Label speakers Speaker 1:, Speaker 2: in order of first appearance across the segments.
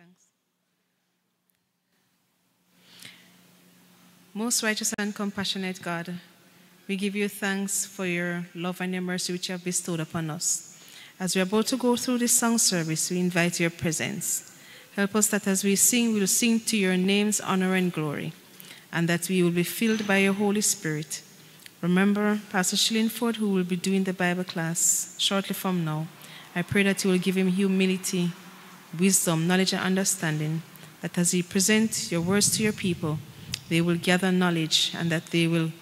Speaker 1: Thanks. Most righteous and compassionate God, we give you thanks for your love and your mercy which you have bestowed upon us. As we're about to go through this song service, we invite your presence. Help us that as we sing, we'll sing to your name's honor and glory, and that we will be filled by your Holy Spirit. Remember Pastor Shillingford, who will be doing the Bible class shortly from now. I pray that you will give him humility, wisdom, knowledge, and understanding, that as you present your words to your people, they will gather knowledge and that they will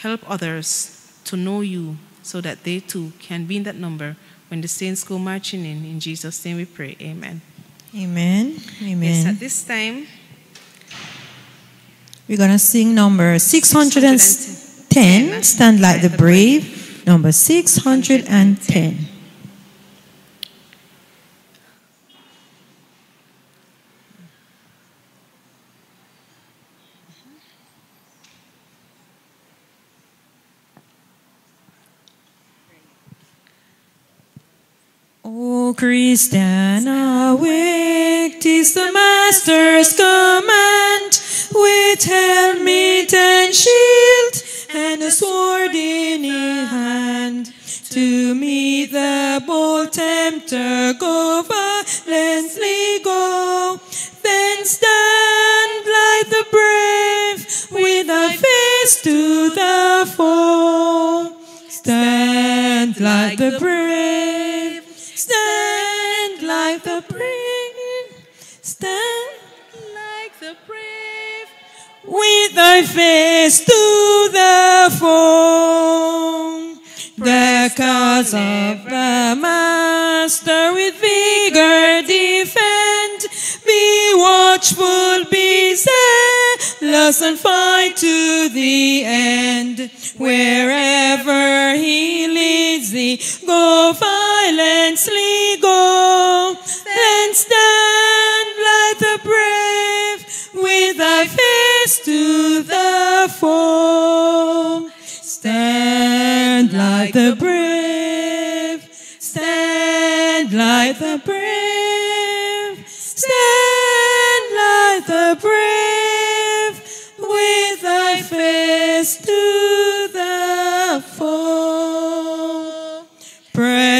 Speaker 1: help others to know you so that they too can be in that number when the saints go marching in. In Jesus' name we pray. Amen.
Speaker 2: Amen. Amen.
Speaker 1: Yes, at this time,
Speaker 2: We're going to sing number 610, Stand Like the Brave. Number 610. O Christian, awake, 'tis the Master's command, with helmet and shield, and a sword in hand. To meet the bold tempter, go violently go, then stand like the brave, with thy face to the foe. Stand like the brave, stand like the brave, stand
Speaker 1: like the brave,
Speaker 2: with thy face to the foe. The cause of the Master with vigor defend. Be watchful, be zealous, and fight to the end. Wherever he leads thee, go violently go, and stand like the brave, with thy face to the foe. Stand like the brave, stand like the brave,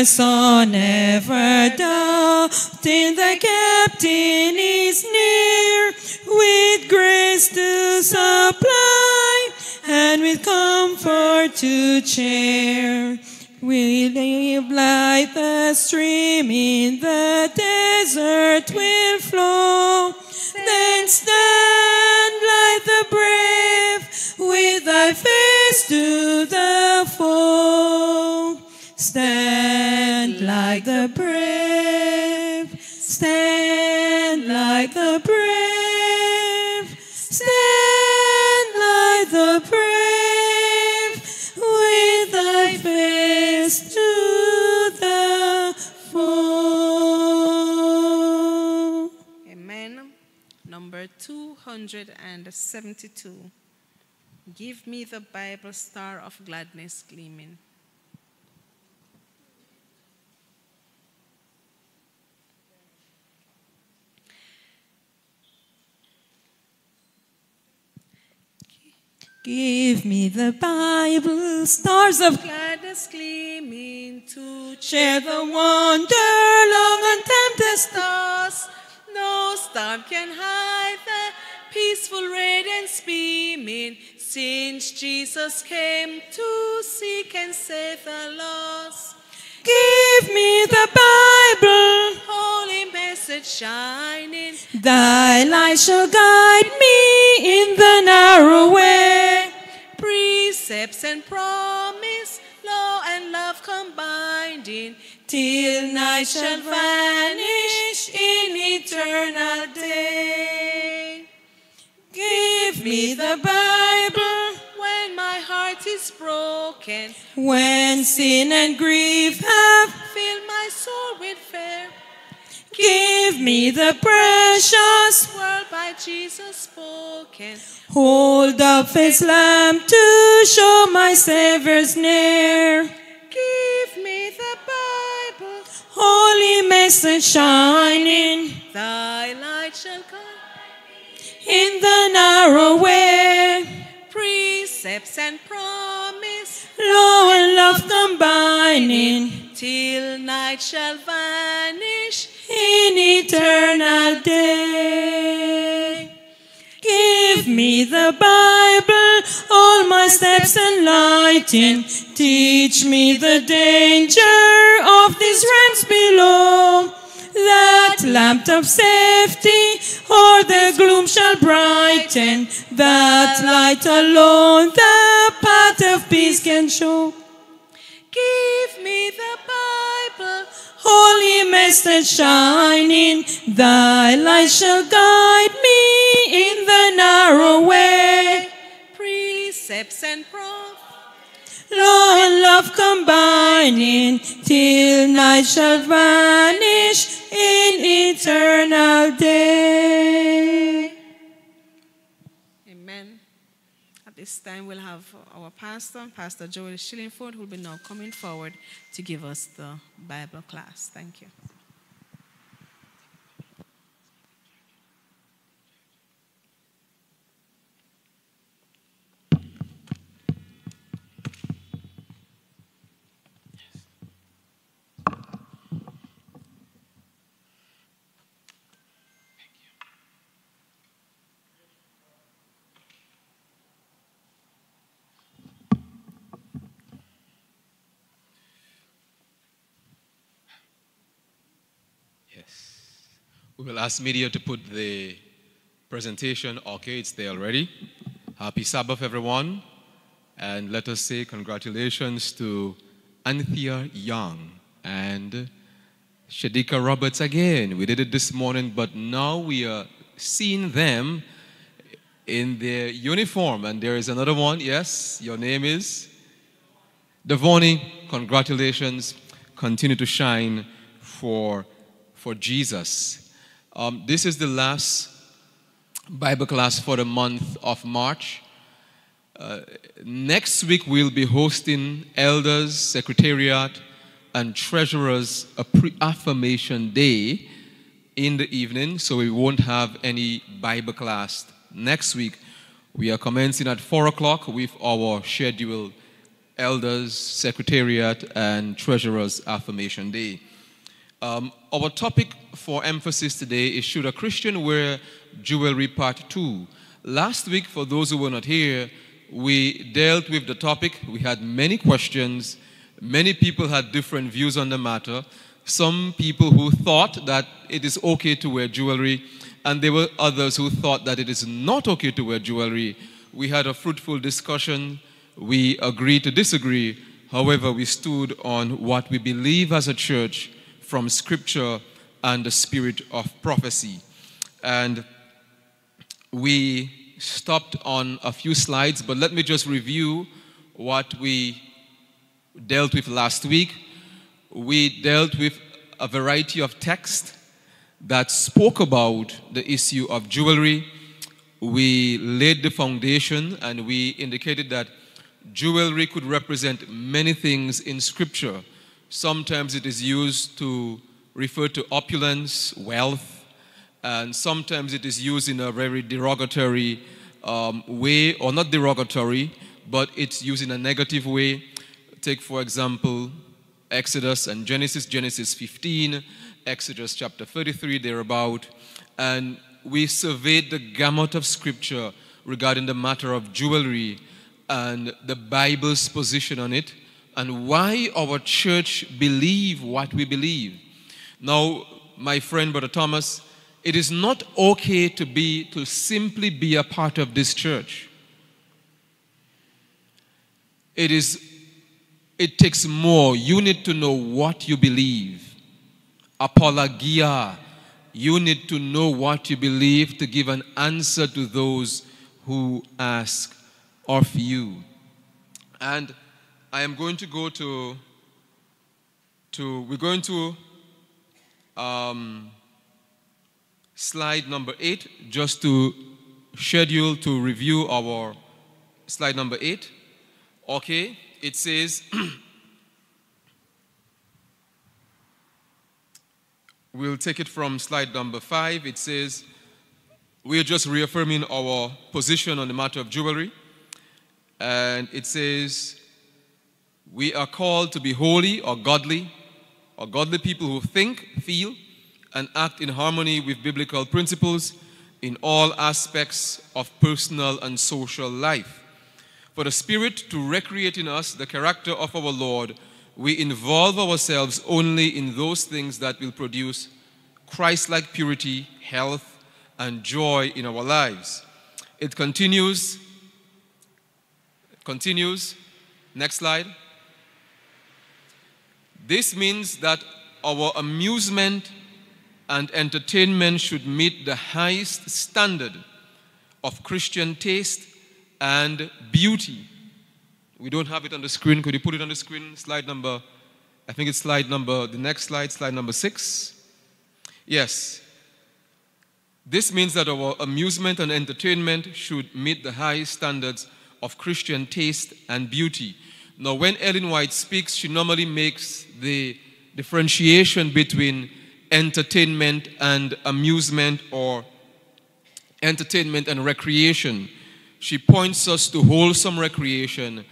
Speaker 2: Press on, never doubting the captain is near, with grace to supply and with comfort to cheer. We live like the stream in the desert will flow. Then stand like the brave with thy face to the foe. Stand like the brave. Stand like the brave. Stand like the brave with thy face to the foe.
Speaker 1: Amen. Number 272. Give me the Bible star of gladness gleaming.
Speaker 2: Give me the Bible, stars of
Speaker 1: Gladness gleaming to
Speaker 2: share the wonder, love and tempest.
Speaker 1: stars. No storm can hide the peaceful radiance beaming since Jesus came to seek and save the lost.
Speaker 2: Give me the Bible,
Speaker 1: Holy message shining,
Speaker 2: thy light shall guide me in the narrow way.
Speaker 1: precepts and promise, law and love combining,
Speaker 2: Till night shall vanish in
Speaker 1: eternal day.
Speaker 2: Give me the Bible
Speaker 1: broken,
Speaker 2: when sin and grief have.
Speaker 1: filled my soul with fear.
Speaker 2: Give me the precious.
Speaker 1: Word by Jesus spoken,
Speaker 2: Hold up his lamp to show my Savior's near.
Speaker 1: give me the Bible,
Speaker 2: Holy message shining Thy light
Speaker 1: shall come.
Speaker 2: In the narrow way,
Speaker 1: Precepts and promise
Speaker 2: law and love combining
Speaker 1: till night shall vanish.
Speaker 2: in eternal day. Give me the Bible, all my steps enlighten. Teach me the danger of these realms below. That lamp of safety, or the gloom shall brighten. That light alone the path of peace can show.
Speaker 1: Give me the Bible,
Speaker 2: Holy message shining, thy light shall guide me in the narrow way.
Speaker 1: precepts and promise.
Speaker 2: Law and love combining, till night shall vanish in eternal day.
Speaker 1: Amen. At this time, we'll have our pastor, Pastor Joel Shillingford, who will be now coming forward to give us the Bible class. Thank you.
Speaker 3: We will ask media to put the presentation. Okay, it's there already. Happy Sabbath, everyone. And let us say congratulations to Anthea Young and Shadika Roberts again. We did it this morning, but now we are seeing them in their uniform. And there is another one. Yes, your name is? Devoni, congratulations. Continue to shine for, for Jesus. Um, this is the last Bible class for the month of March. Uh, next week, we'll be hosting elders, secretariat, and treasurers a pre affirmation day in the evening, so we won't have any Bible class next week. We are commencing at 4 o'clock with our scheduled elders, secretariat, and treasurers affirmation day. Um, our topic for emphasis today is Should a Christian Wear Jewelry Part 2? Last week, for those who were not here, we dealt with the topic. We had many questions. Many people had different views on the matter. Some people who thought that it is okay to wear jewelry, and there were others who thought that it is not okay to wear jewelry. We had a fruitful discussion. We agreed to disagree. However, we stood on what we believe as a church from Scripture and the spirit of prophecy. And we stopped on a few slides, but let me just review what we dealt with last week. We dealt with a variety of text that spoke about the issue of jewelry. We laid the foundation and we indicated that jewelry could represent many things in Scripture. Sometimes it is used to refer to opulence, wealth, and sometimes it is used in a very derogatory um, way, or not derogatory, but it's used in a negative way. Take, for example, Exodus and Genesis, Genesis 15, Exodus chapter 33, thereabout. And we surveyed the gamut of scripture regarding the matter of jewelry and the Bible's position on it and why our church believe what we believe. Now, my friend Brother Thomas, it is not okay to be to simply be a part of this church. It is it takes more. You need to know what you believe. Apologia. You need to know what you believe to give an answer to those who ask of you. And I am going to go to, to we're going to um, slide number eight, just to schedule to review our slide number eight. Okay, it says, we'll take it from slide number five. It says, we are just reaffirming our position on the matter of jewelry. And it says, We are called to be holy or godly, or godly people who think, feel, and act in harmony with biblical principles in all aspects of personal and social life. For the Spirit to recreate in us the character of our Lord, we involve ourselves only in those things that will produce Christ like purity, health, and joy in our lives. It continues. It continues. Next slide. This means that our amusement and entertainment should meet the highest standard of Christian taste and beauty. We don't have it on the screen. Could you put it on the screen? Slide number, I think it's slide number, the next slide, slide number six. Yes. This means that our amusement and entertainment should meet the high standards of Christian taste and beauty. Now, when Ellen White speaks, she normally makes the differentiation between entertainment and amusement or entertainment and recreation. She points us to wholesome recreation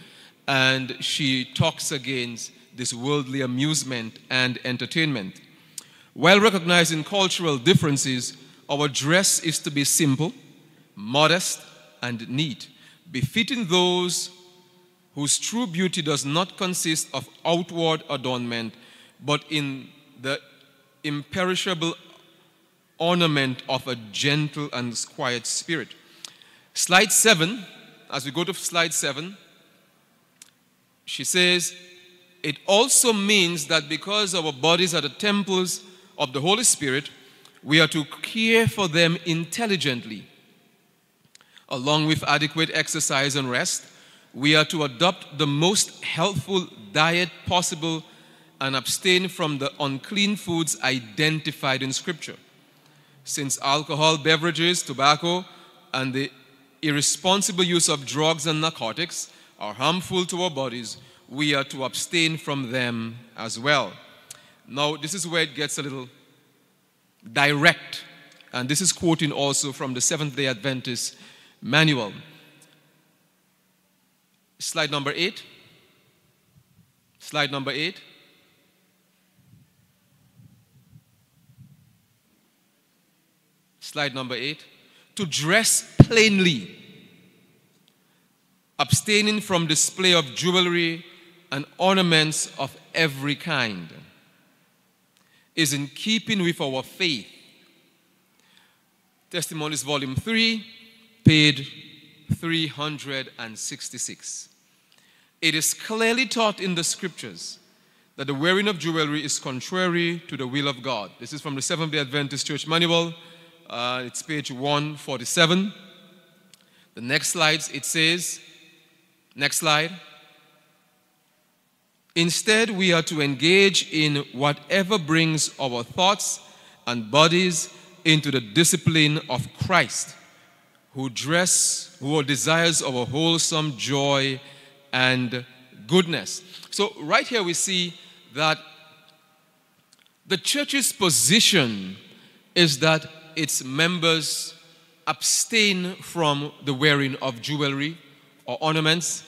Speaker 3: and she talks against this worldly amusement and entertainment. While recognizing cultural differences, our dress is to be simple, modest, and neat, befitting those whose true beauty does not consist of outward adornment, but in the imperishable ornament of a gentle and quiet spirit. Slide seven, as we go to slide seven, she says, it also means that because our bodies are the temples of the Holy Spirit, we are to care for them intelligently. Along with adequate exercise and rest, we are to adopt the most healthful diet possible and abstain from the unclean foods identified in Scripture. Since alcohol, beverages, tobacco, and the irresponsible use of drugs and narcotics are harmful to our bodies, we are to abstain from them as well. Now, this is where it gets a little direct, and this is quoting also from the Seventh day Adventist manual. Slide number eight. Slide number eight. Slide number eight. To dress plainly, abstaining from display of jewelry and ornaments of every kind, is in keeping with our faith. Testimonies, Volume 3, page 366. It is clearly taught in the scriptures that the wearing of jewelry is contrary to the will of God. This is from the Seventh day Adventist Church Manual. Uh, it's page 147. The next slides, it says, next slide. Instead, we are to engage in whatever brings our thoughts and bodies into the discipline of Christ, who dress, who are desires of a wholesome joy and goodness. So, right here we see that the church's position is that its members abstain from the wearing of jewelry or ornaments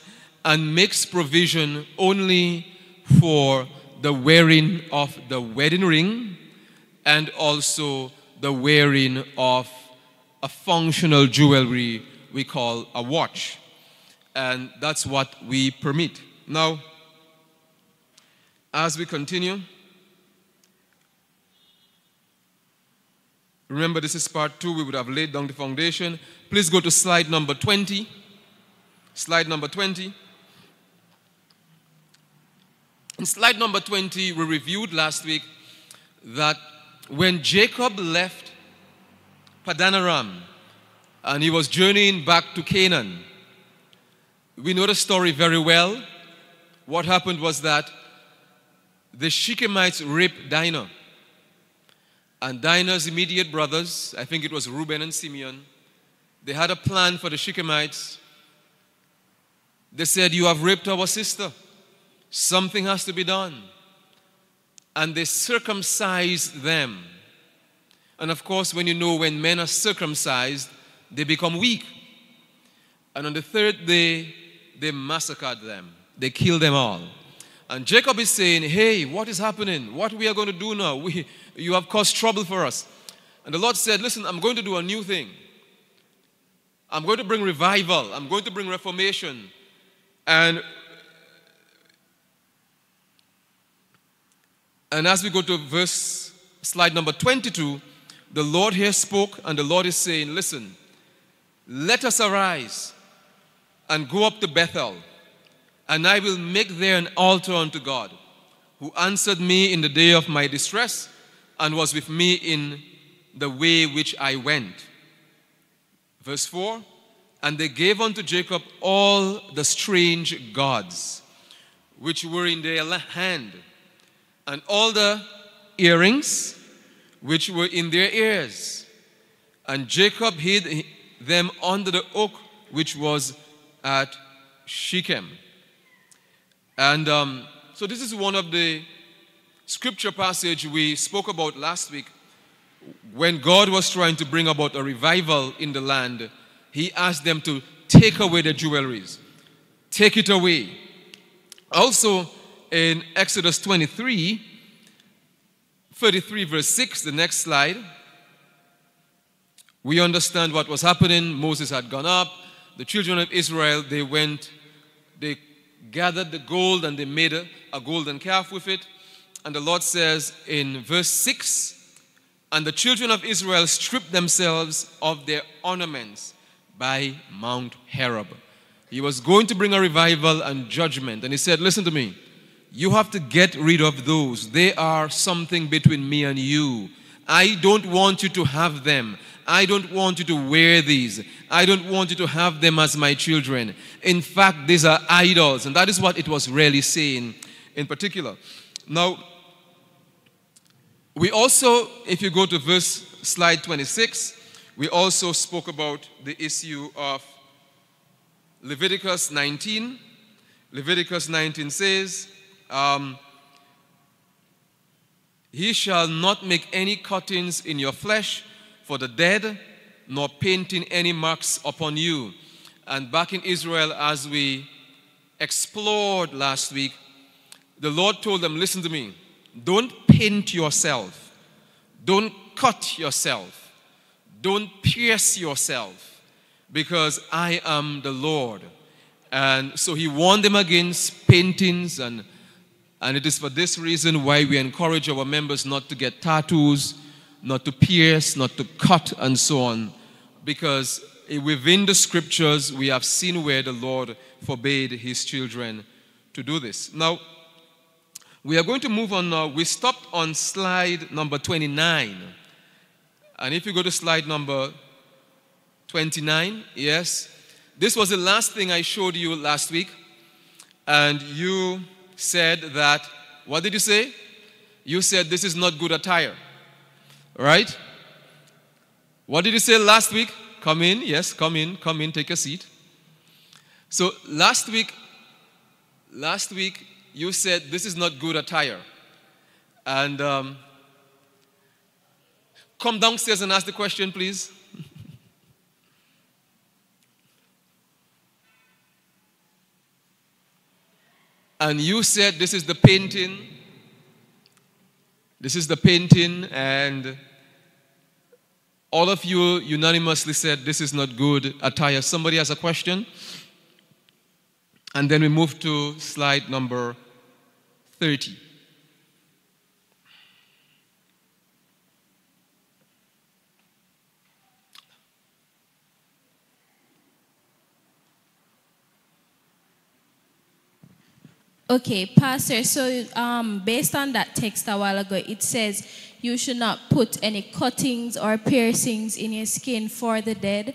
Speaker 3: and makes provision only for the wearing of the wedding ring and also the wearing of a functional jewelry we call a watch. And that's what we permit. Now, as we continue, remember this is part two, we would have laid down the foundation. Please go to slide number 20. Slide number 20. In slide number 20, we reviewed last week that when Jacob left Padanaram and he was journeying back to Canaan, we know the story very well. What happened was that the Shechemites raped Dinah. And Dinah's immediate brothers, I think it was Reuben and Simeon, they had a plan for the Shechemites. They said, You have raped our sister. Something has to be done. And they circumcised them. And of course, when you know when men are circumcised, they become weak. And on the third day, they massacred them. They killed them all. And Jacob is saying, Hey, what is happening? What we are going to do now? We, you have caused trouble for us. And the Lord said, Listen, I'm going to do a new thing. I'm going to bring revival. I'm going to bring reformation. And and as we go to verse slide number 22, the Lord here spoke, and the Lord is saying, Listen, let us arise and go up to Bethel, and I will make there an altar unto God, who answered me in the day of my distress and was with me in the way which I went. Verse 4 And they gave unto Jacob all the strange gods which were in their hand, and all the earrings which were in their ears. And Jacob hid them under the oak which was at Shechem. And um, so this is one of the scripture passage we spoke about last week. When God was trying to bring about a revival in the land, he asked them to take away the jewelries. Take it away. Also, in Exodus 23, 33, verse 6, the next slide, we understand what was happening. Moses had gone up. The children of Israel, they went, they gathered the gold and they made a, a golden calf with it. And the Lord says in verse 6 And the children of Israel stripped themselves of their ornaments by Mount Horeb. He was going to bring a revival and judgment. And he said, Listen to me. You have to get rid of those. They are something between me and you. I don't want you to have them. I don't want you to wear these. I don't want you to have them as my children. In fact, these are idols. And that is what it was really saying in particular. Now, we also, if you go to verse slide 26, we also spoke about the issue of Leviticus 19. Leviticus 19 says, um, He shall not make any cuttings in your flesh for the dead, nor painting any marks upon you. And back in Israel, as we explored last week, the Lord told them, Listen to me, don't paint yourself, don't cut yourself, don't pierce yourself, because I am the Lord. And so he warned them against paintings, and, and it is for this reason why we encourage our members not to get tattoos, not to pierce, not to cut, and so on, because within the scriptures we have seen where the Lord forbade his children to do this. Now, we are going to move on now. We stopped on slide number 29. And if you go to slide number 29, yes, this was the last thing I showed you last week. And you said that, what did you say? You said this is not good attire. Right? What did you say last week? Come in, yes, come in, come in, take a seat. So last week, last week you said this is not good attire. And um, come downstairs and ask the question, please. And you said this is the painting. This is the painting, and all of you unanimously said this is not good attire. Somebody has a question? And then we move to slide number 30.
Speaker 4: Okay, Pastor, so um, based on that text a while ago, it says you should not put any cuttings or piercings in your skin for the dead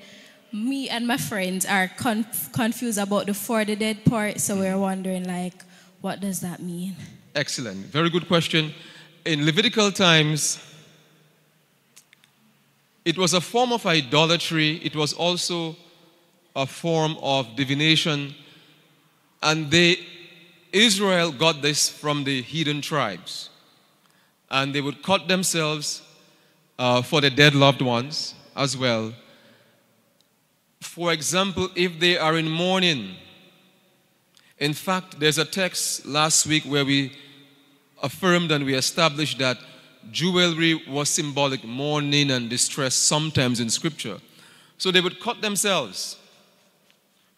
Speaker 4: me and my friends are conf- confused about the for the dead part, so we're wondering, like, what does that mean?
Speaker 3: Excellent. Very good question. In Levitical times, it was a form of idolatry, it was also a form of divination. And they, Israel got this from the heathen tribes. And they would cut themselves uh, for their dead loved ones as well For example, if they are in mourning, in fact, there's a text last week where we affirmed and we established that jewelry was symbolic mourning and distress sometimes in scripture. So they would cut themselves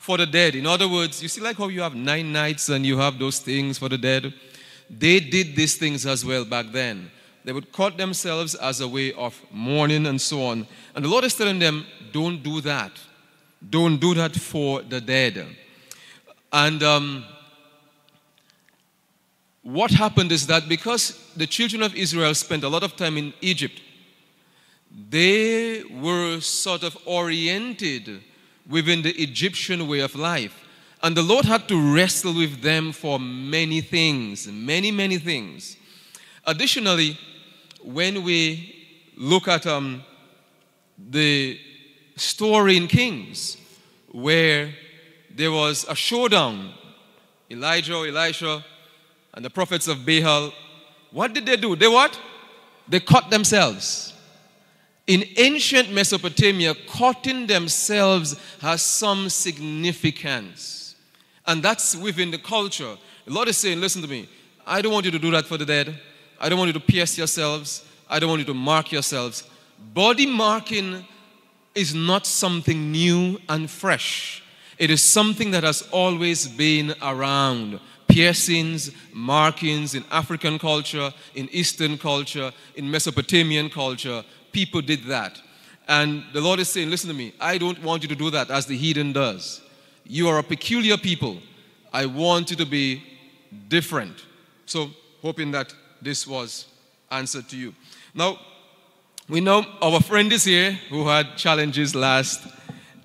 Speaker 3: for the dead. In other words, you see, like how you have nine nights and you have those things for the dead? They did these things as well back then. They would cut themselves as a way of mourning and so on. And the Lord is telling them, don't do that. Don't do that for the dead. And um, what happened is that because the children of Israel spent a lot of time in Egypt, they were sort of oriented within the Egyptian way of life. And the Lord had to wrestle with them for many things, many, many things. Additionally, when we look at um, the story in Kings, where there was a showdown, Elijah, Elisha, and the prophets of Baal, what did they do? They what? They cut themselves. In ancient Mesopotamia, cutting themselves has some significance. And that's within the culture. The Lord is saying, listen to me. I don't want you to do that for the dead. I don't want you to pierce yourselves. I don't want you to mark yourselves. Body marking is not something new and fresh. It is something that has always been around. Piercings, markings in African culture, in Eastern culture, in Mesopotamian culture, people did that. And the Lord is saying, Listen to me, I don't want you to do that as the heathen does. You are a peculiar people. I want you to be different. So, hoping that this was answered to you. Now, we know our friend is here who had challenges last,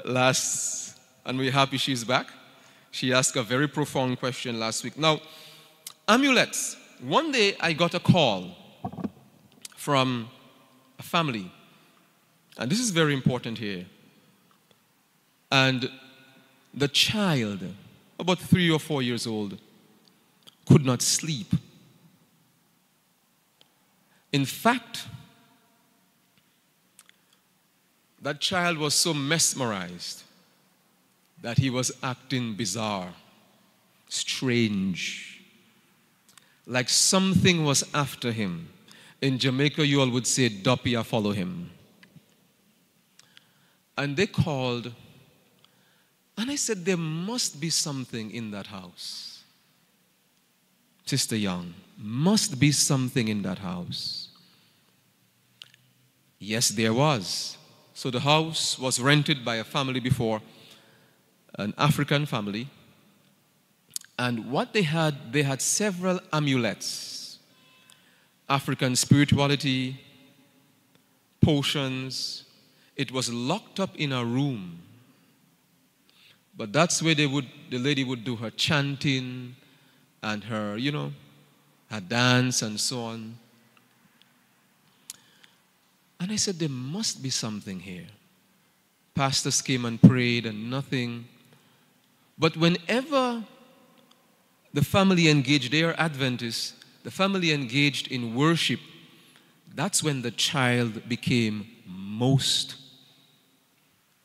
Speaker 3: last, and we're happy she's back. She asked a very profound question last week. Now, amulets. One day I got a call from a family, and this is very important here. And the child, about three or four years old, could not sleep. In fact, that child was so mesmerized that he was acting bizarre, strange, like something was after him. In Jamaica, you all would say, Doppia follow him. And they called, and I said, There must be something in that house. Sister Young, must be something in that house. Yes, there was. So the house was rented by a family before, an African family. And what they had, they had several amulets African spirituality, potions. It was locked up in a room. But that's where they would, the lady would do her chanting and her, you know, her dance and so on. And I said, there must be something here. Pastors came and prayed and nothing. But whenever the family engaged, they are Adventists, the family engaged in worship, that's when the child became most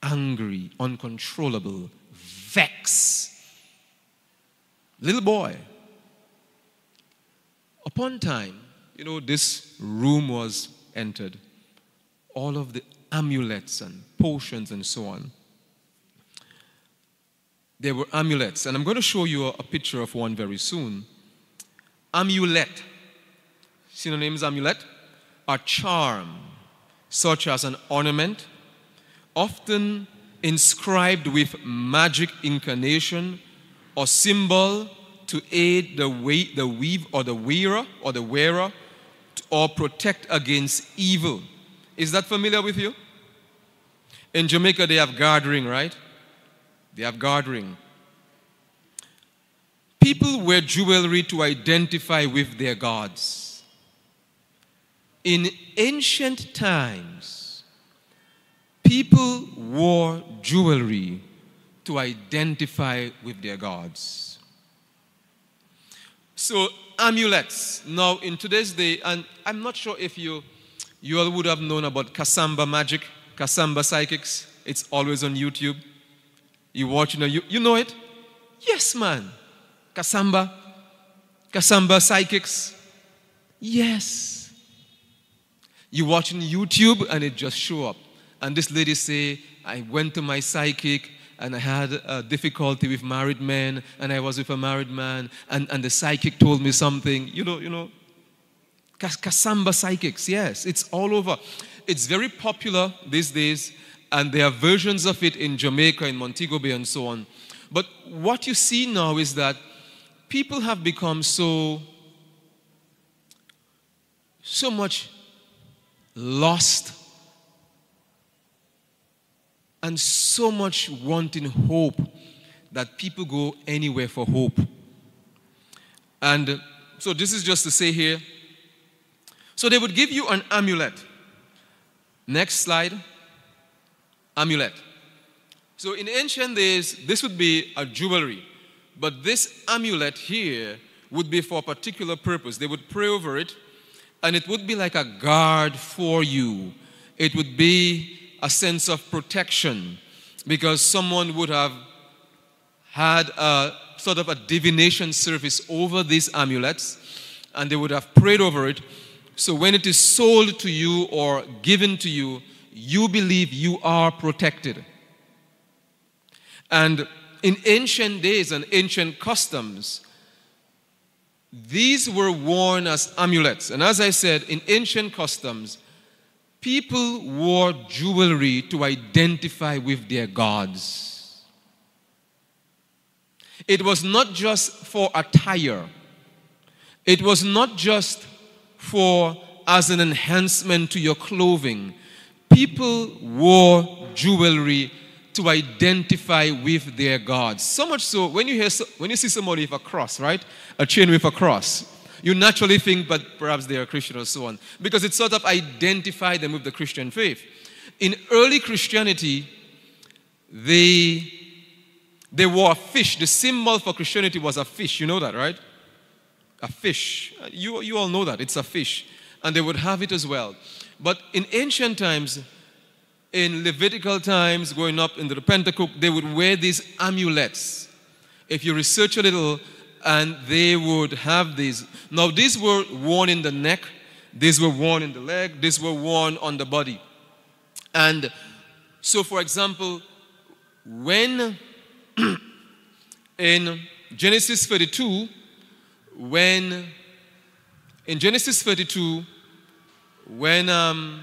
Speaker 3: angry, uncontrollable, vexed. Little boy. Upon time, you know, this room was entered. All of the amulets and potions and so on. There were amulets, and I'm going to show you a, a picture of one very soon amulet, synonyms amulet, a charm, such as an ornament, often inscribed with magic incantation or symbol to aid the, way, the weave or the wearer or the wearer or protect against evil. Is that familiar with you? In Jamaica, they have guard ring, right? They have guard ring. People wear jewelry to identify with their gods. In ancient times, people wore jewelry to identify with their gods. So, amulets. Now, in today's day, and I'm not sure if you, you all would have known about Kasamba magic, Kasamba psychics. It's always on YouTube. You watch, you know, you, you know it? Yes, man. Kasamba. Kasamba psychics. Yes. You watching YouTube and it just show up. And this lady say, I went to my psychic and I had a difficulty with married men and I was with a married man and, and the psychic told me something. You know, you know, Kasamba psychics, yes, it's all over. It's very popular these days and there are versions of it in Jamaica, in Montego Bay and so on. But what you see now is that people have become so so much lost and so much wanting hope that people go anywhere for hope. And uh, so, this is just to say here so, they would give you an amulet. Next slide amulet. So, in ancient days, this would be a jewelry, but this amulet here would be for a particular purpose. They would pray over it, and it would be like a guard for you. It would be a sense of protection because someone would have had a sort of a divination service over these amulets and they would have prayed over it. So when it is sold to you or given to you, you believe you are protected. And in ancient days and ancient customs, these were worn as amulets. And as I said, in ancient customs, people wore jewelry to identify with their gods. It was not just for attire, it was not just for as an enhancement to your clothing. People wore jewelry to identify with their gods. So much so, when you, hear, when you see somebody with a cross, right? A chain with a cross, you naturally think, but perhaps they are Christian or so on, because it sort of identified them with the Christian faith. In early Christianity, they, they wore a fish. The symbol for Christianity was a fish. You know that, right? A fish. You, you all know that. It's a fish. And they would have it as well. But in ancient times, in Levitical times, going up into the Pentateuch, they would wear these amulets. If you research a little, and they would have these. Now, these were worn in the neck, these were worn in the leg, these were worn on the body. And so, for example, when in Genesis 32, when in Genesis 32, when um,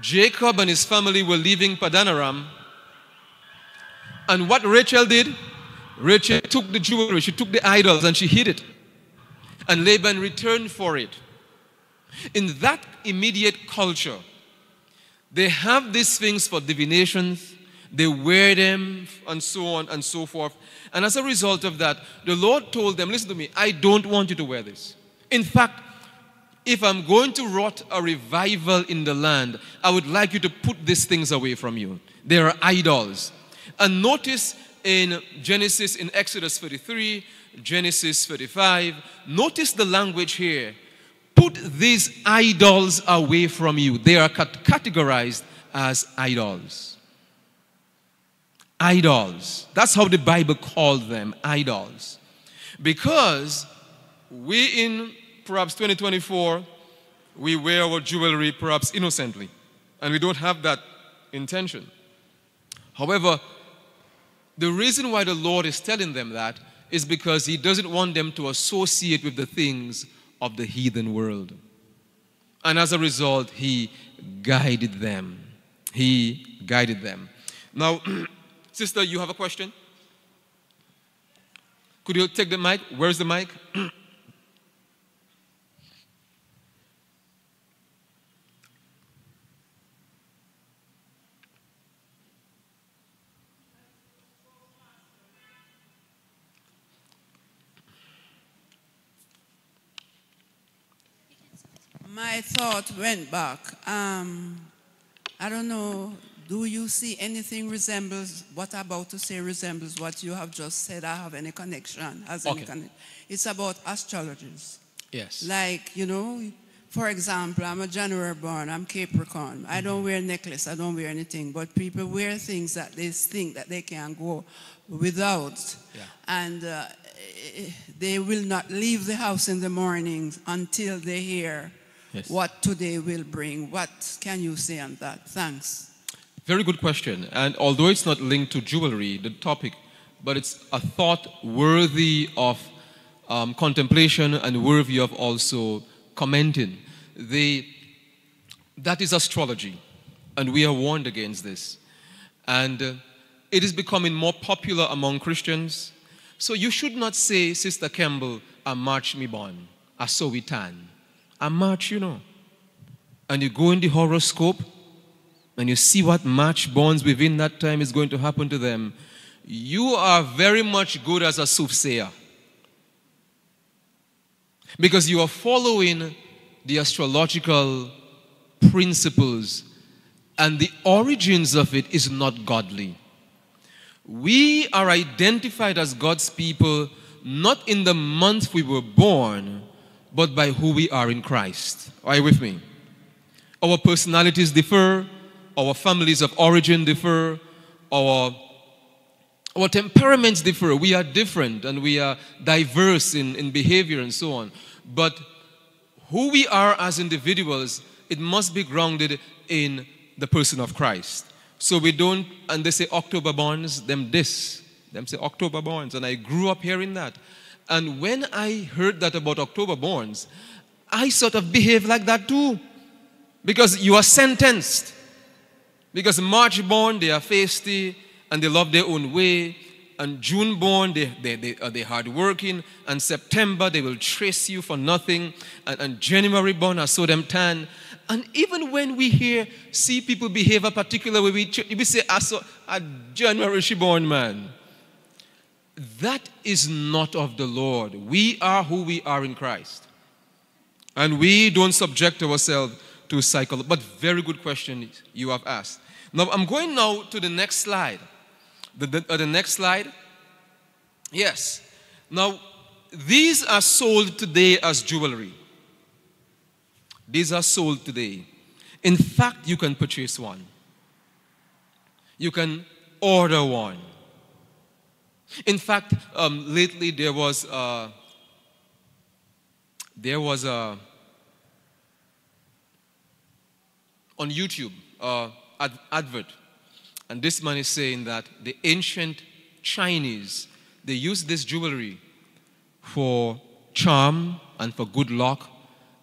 Speaker 3: Jacob and his family were leaving Padanaram, and what Rachel did, Rachel took the jewelry, she took the idols, and she hid it. And Laban returned for it. In that immediate culture, they have these things for divinations, they wear them, and so on and so forth. And as a result of that, the Lord told them, Listen to me, I don't want you to wear this. In fact, if I'm going to wrought a revival in the land, I would like you to put these things away from you. They are idols. And notice in Genesis, in Exodus 33, Genesis 35, notice the language here. Put these idols away from you. They are categorized as idols. Idols. That's how the Bible called them idols. Because we in perhaps 2024, we wear our jewelry perhaps innocently, and we don't have that intention. However, the reason why the Lord is telling them that is because He doesn't want them to associate with the things of the heathen world. And as a result, He guided them. He guided them. Now, sister, you have a question? Could you take the mic? Where's the mic?
Speaker 5: my thought went back. Um, I don't know, do you see anything resembles what I'm about to say resembles what you have just said? I have any connection? Has
Speaker 3: okay.
Speaker 5: any connection? It's about astrologers.
Speaker 3: Yes.
Speaker 5: Like, you know, For example, I'm a January born, I'm Capricorn. I don't wear necklace, I don't wear anything, but people wear things that they think that they can go without.
Speaker 3: Yeah.
Speaker 5: And uh, they will not leave the house in the morning until they hear
Speaker 3: Yes.
Speaker 5: what today will bring. What can you say on that? Thanks.
Speaker 3: Very good question. And although it's not linked to jewelry, the topic, but it's a thought worthy of um, contemplation and worthy of also commenting. The, that is astrology, and we are warned against this. And uh, it is becoming more popular among Christians. So you should not say, Sister Campbell, a march me born, a saw we tan. I match, you know. And you go in the horoscope, and you see what match bonds within that time is going to happen to them, you are very much good as a soothsayer. Because you are following the astrological principles, and the origins of it is not godly. We are identified as God's people not in the month we were born, but by who we are in Christ. Are you with me? Our personalities differ, our families of origin differ, our, our temperaments differ. We are different and we are diverse in, in behavior and so on. But who we are as individuals, it must be grounded in the person of Christ. So we don't, and they say October borns, them this, them say October borns, and I grew up hearing that. And when I heard that about October borns, I sort of behaved like that too. Because you are sentenced. Because March born, they are feisty and they love their own way. And June born, they, they, they are they hardworking. And September, they will trace you for nothing. And, and January born, I saw them tan. And even when we hear, see people behave a particular way, we, we say, I saw a January she born man. That is not of the Lord. We are who we are in Christ. And we don't subject ourselves to cycle. But very good question you have asked. Now I'm going now to the next slide. The, the, uh, the next slide. Yes. Now these are sold today as jewelry. These are sold today. In fact, you can purchase one. You can order one. In fact, um, lately there was uh, there was a on YouTube uh, ad- advert, and this man is saying that the ancient Chinese they used this jewelry for charm and for good luck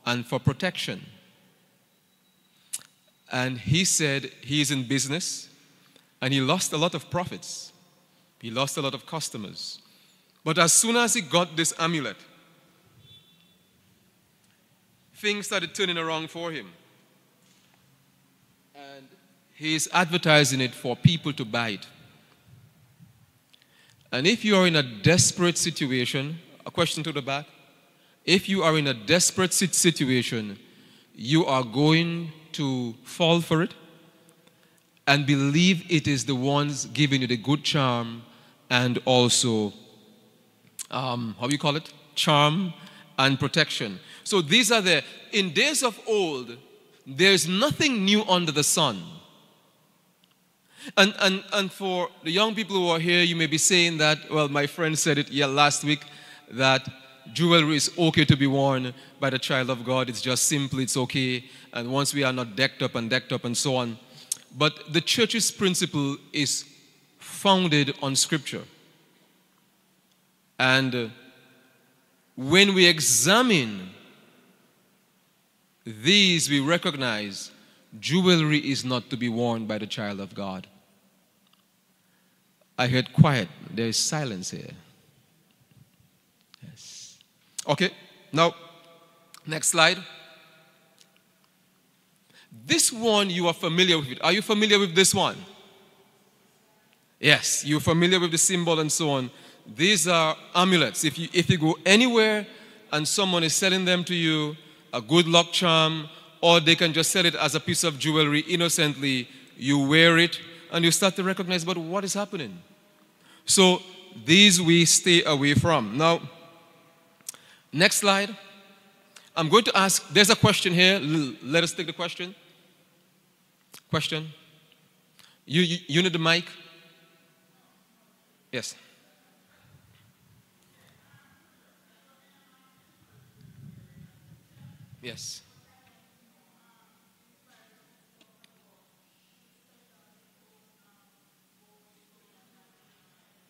Speaker 3: and for protection. And he said he is in business and he lost a lot of profits. He lost a lot of customers. But as soon as he got this amulet, things started turning around for him. And he's advertising it for people to buy it. And if you are in a desperate situation, a question to the back. If you are in a desperate situation, you are going to fall for it and believe it is the ones giving you the good charm and also, um, how do you call it? Charm and protection. So these are the, in days of old, there's nothing new under the sun. And, and, and for the young people who are here, you may be saying that, well, my friend said it yeah, last week, that jewelry is okay to be worn by the child of God. It's just simple, it's okay. And once we are not decked up and decked up and so on. But the church's principle is founded on scripture. And uh, when we examine these, we recognize jewelry is not to be worn by the child of God. I heard quiet. There is silence here. Yes. Okay, now, next slide. This one you are familiar with. Are you familiar with this one? Yes, you're familiar with the symbol and so on. These are amulets. If you, if you go anywhere and someone is selling them to you, a good luck charm, or they can just sell it as a piece of jewelry innocently, you wear it and you start to recognize, but what is happening? So these we stay away from. Now, next slide. I'm going to ask, there's a question here. Let us take the question. Question. You, you, you need the mic? Yes. Yes.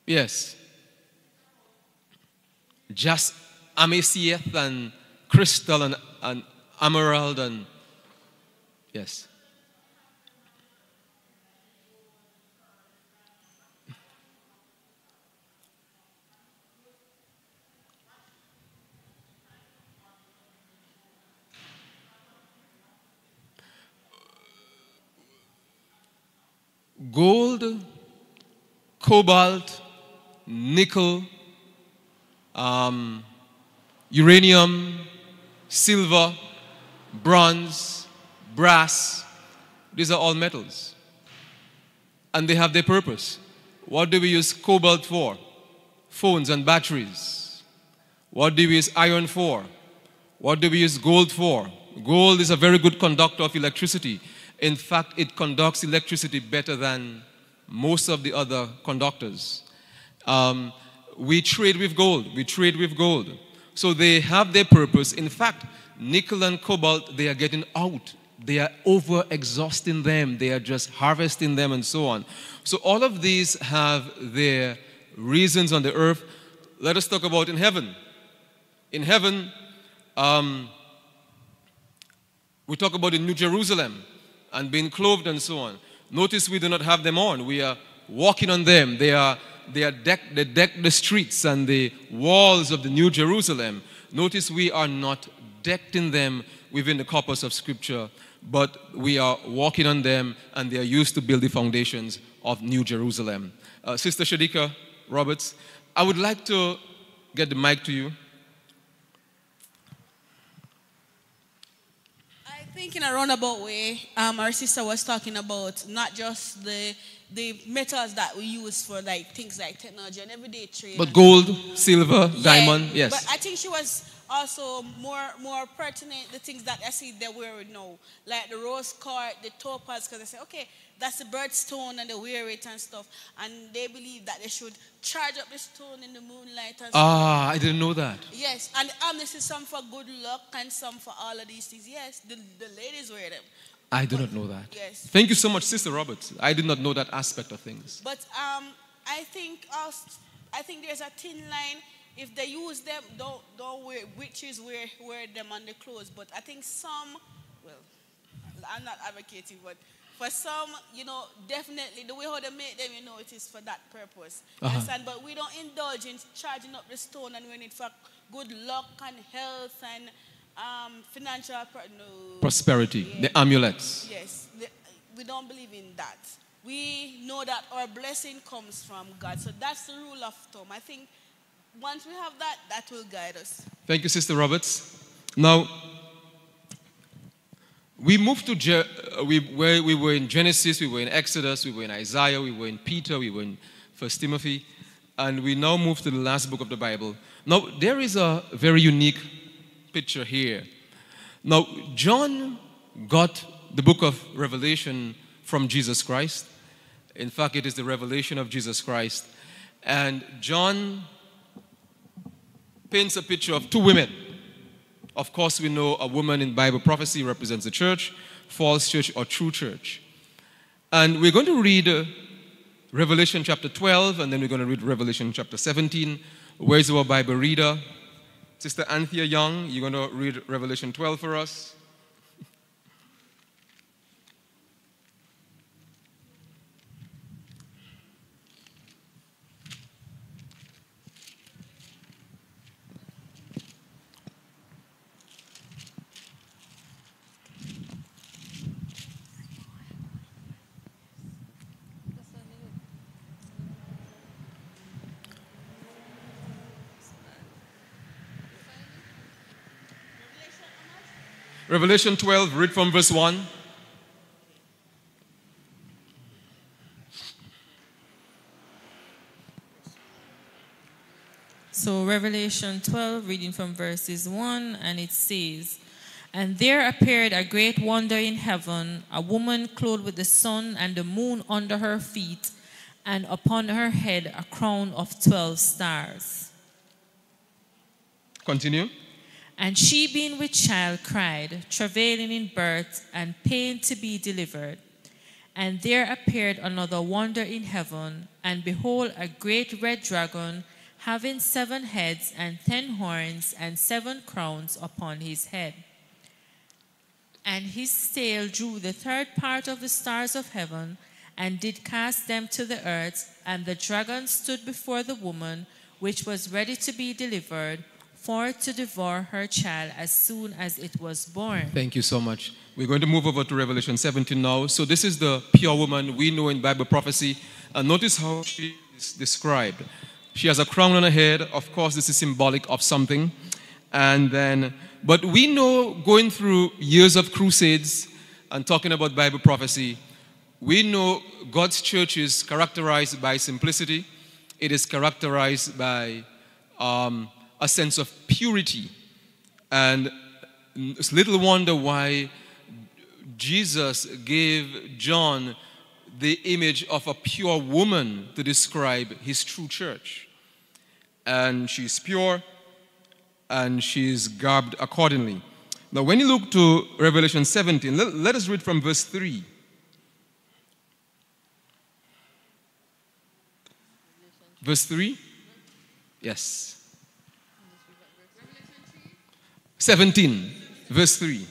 Speaker 3: Yes. Just amethyst and crystal and, and emerald and yes. Gold, cobalt, nickel, um, uranium, silver, bronze, brass. These are all metals. And they have their purpose. What do we use cobalt for? Phones and batteries. What do we use iron for? What do we use gold for? Gold is a very good conductor of electricity. In fact, it conducts electricity better than most of the other conductors. Um, we trade with gold. We trade with gold. So they have their purpose. In fact, nickel and cobalt, they are getting out. They are over exhausting them. They are just harvesting them and so on. So all of these have their reasons on the earth. Let us talk about in heaven. In heaven, um, we talk about the New Jerusalem and being clothed and so on. Notice we do not have them on. We are walking on them. They are they are deck, they deck the streets and the walls of the New Jerusalem. Notice we are not decked in them within the corpus of Scripture, but we are walking on them and they are used to build the foundations of New Jerusalem. Uh, Sister Shadika Roberts, I would like to get the mic to you.
Speaker 6: Think in a roundabout way, um, our sister was talking about not just the the metals that we use for like things like technology and everyday trade.
Speaker 3: But gold, silver, yeah, diamond, yes.
Speaker 6: But I think she was also more more pertinent the things that I see that we know, like the rose quartz, the topaz, because I say, okay, that's the birthstone and they wear it and stuff. And they believe that they should charge up the stone in the moonlight and
Speaker 3: Ah, I didn't know that.
Speaker 6: Yes, and um, this is some for good luck and some for all of these things. Yes, the, the ladies wear them.
Speaker 3: I do not know that.
Speaker 6: Yes.
Speaker 3: Thank you so much, Sister Roberts. I did not know that aspect of things.
Speaker 6: But um, I think also, I think there's a thin line. If they use them, don't don't wear witches wear wear them on the clothes. But I think some, well, I'm not advocating, but for some, you know, definitely the way how they make them, you know, it is for that purpose. Uh-huh. Understand? But we don't indulge in charging up the stone and when it for good luck and health and um, financial no.
Speaker 3: prosperity, yeah. the amulets.
Speaker 6: Yes, the, we don't believe in that. We know that our blessing comes from God. So that's the rule of thumb. I think once we have that, that will guide us.
Speaker 3: Thank you, Sister Roberts. Now, we moved to, Je- uh, we, where we were in Genesis, we were in Exodus, we were in Isaiah, we were in Peter, we were in First Timothy, and we now move to the last book of the Bible. Now, there is a very unique picture here. Now, John got the book of Revelation from Jesus Christ. In fact, it is the revelation of Jesus Christ. And John paints a picture of two women. Of course, we know a woman in Bible prophecy represents the church, false church, or true church. And we're going to read uh, Revelation chapter 12, and then we're going to read Revelation chapter 17. Where's our Bible reader? Sister Anthea Young, you're going to read Revelation 12 for us. Revelation 12, read from verse 1.
Speaker 7: So, Revelation 12, reading from verses 1, and it says, And there appeared a great wonder in heaven, a woman clothed with the sun and the moon under her feet, and upon her head a crown of 12 stars.
Speaker 3: Continue.
Speaker 7: And she, being with child, cried, travailing in birth, and pain to be delivered. And there appeared another wonder in heaven, and behold, a great red dragon, having seven heads and ten horns, and seven crowns upon his head. And his tail drew the third part of the stars of heaven, and did cast them to the earth. And the dragon stood before the woman, which was ready to be delivered, for to devour her child as soon as it was born.
Speaker 3: Thank you so much. We're going to move over to Revelation 17 now. So this is the pure woman we know in Bible prophecy. And notice how she is described. She has a crown on her head. Of course, this is symbolic of something. And then, but we know going through years of crusades and talking about Bible prophecy, we know God's church is characterized by simplicity. It is characterized by um, a sense of purity. And it's little wonder why Jesus gave John the image of a pure woman to describe his true church. And she's pure and she's garbed accordingly. Now, when you look to Revelation 17, let, let us read from verse 3. Verse 3? Yes. 17, verse 3.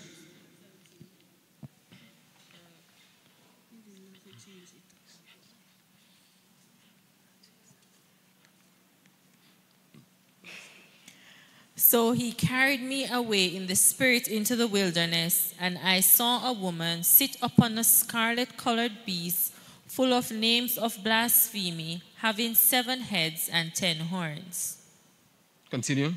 Speaker 7: So he carried me away in the spirit into the wilderness, and I saw a woman sit upon a scarlet colored beast full of names of blasphemy, having seven heads and ten horns.
Speaker 3: Continue.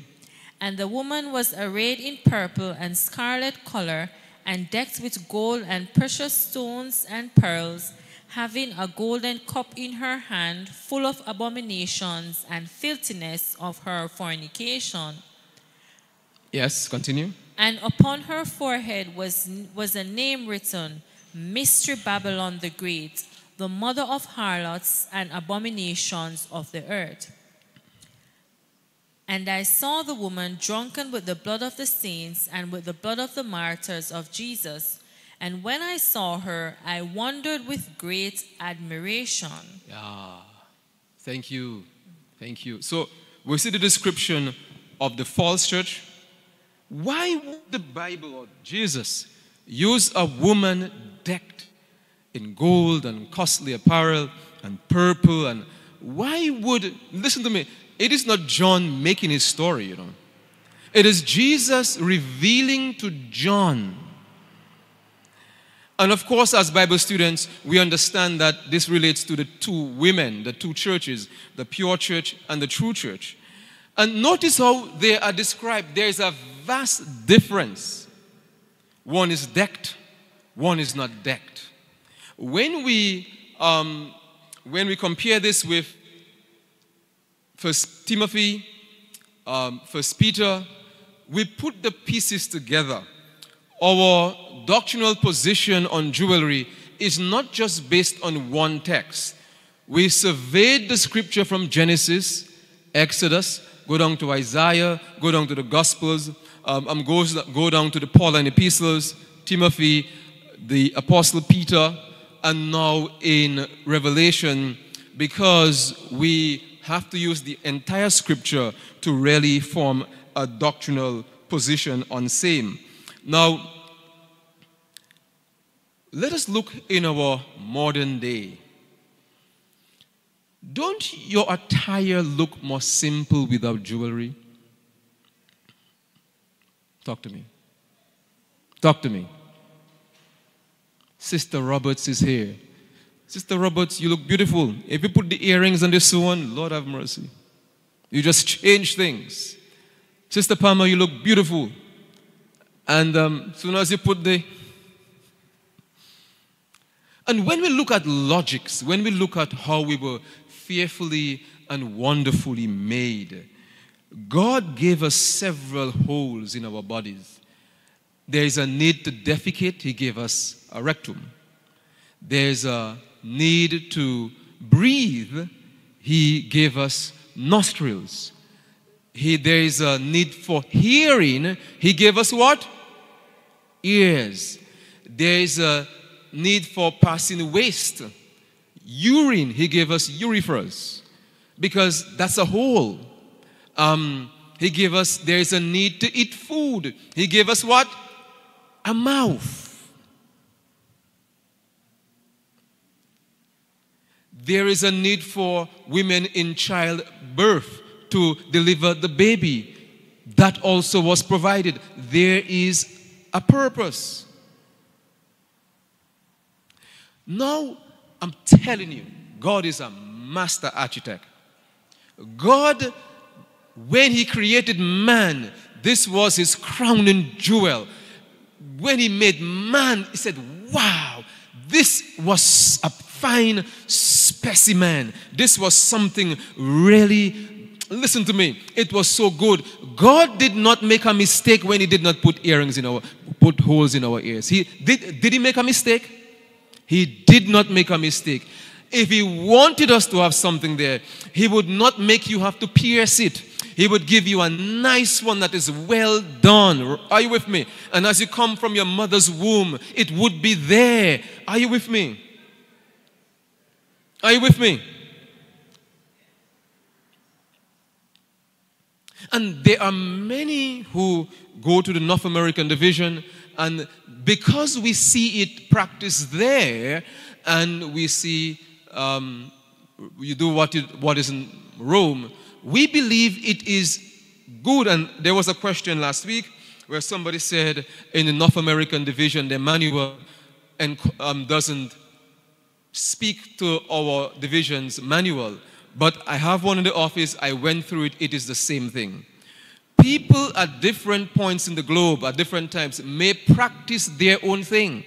Speaker 7: And the woman was arrayed in purple and scarlet color, and decked with gold and precious stones and pearls, having a golden cup in her hand, full of abominations and filthiness of her fornication.
Speaker 3: Yes, continue.
Speaker 7: And upon her forehead was, was a name written Mystery Babylon the Great, the mother of harlots and abominations of the earth. And I saw the woman drunken with the blood of the saints and with the blood of the martyrs of Jesus. And when I saw her, I wondered with great admiration.
Speaker 3: Yeah. Thank you. Thank you. So we see the description of the false church. Why would the Bible or Jesus use a woman decked in gold and costly apparel and purple and why would listen to me it is not John making his story, you know. It is Jesus revealing to John. And of course, as Bible students, we understand that this relates to the two women, the two churches, the pure church and the true church. And notice how they are described. There is a vast difference. One is decked, one is not decked. When we, um, when we compare this with First Timothy, um, First Peter, we put the pieces together. Our doctrinal position on jewelry is not just based on one text. We surveyed the scripture from Genesis, Exodus, go down to Isaiah, go down to the Gospels, um, um, go, go down to the Pauline epistles, Timothy, the Apostle Peter, and now in Revelation, because we have to use the entire scripture to really form a doctrinal position on same. Now, let us look in our modern day. Don't your attire look more simple without jewelry? Talk to me. Talk to me. Sister Roberts is here. Sister Roberts, you look beautiful. If you put the earrings and this one, Lord have mercy. You just change things. Sister Palmer, you look beautiful. And um, soon as you put the. And when we look at logics, when we look at how we were fearfully and wonderfully made, God gave us several holes in our bodies. There is a need to defecate, He gave us a rectum. There's a need to breathe, He gave us nostrils. He, there is a need for hearing, He gave us what? Ears. There is a need for passing waste. Urine, He gave us urethras because that's a hole. Um, he gave us, there is a need to eat food. He gave us what? A mouth. There is a need for women in childbirth to deliver the baby. That also was provided. There is a purpose. Now, I'm telling you, God is a master architect. God, when He created man, this was His crowning jewel. When He made man, He said, Wow, this was a fine specimen. This was something really, listen to me, it was so good. God did not make a mistake when He did not put earrings in our, put holes in our ears. He did, did He make a mistake? He did not make a mistake. If he wanted us to have something there, he would not make you have to pierce it. He would give you a nice one that is well done. Are you with me? And as you come from your mother's womb, it would be there. Are you with me? Are you with me? And there are many who go to the North American division, and because we see it practiced there, and we see um, you do what, you, what is in Rome, we believe it is good. And there was a question last week where somebody said in the North American division, the manual and, um, doesn't speak to our division's manual. But I have one in the office, I went through it, it is the same thing. People at different points in the globe, at different times, may practice their own thing.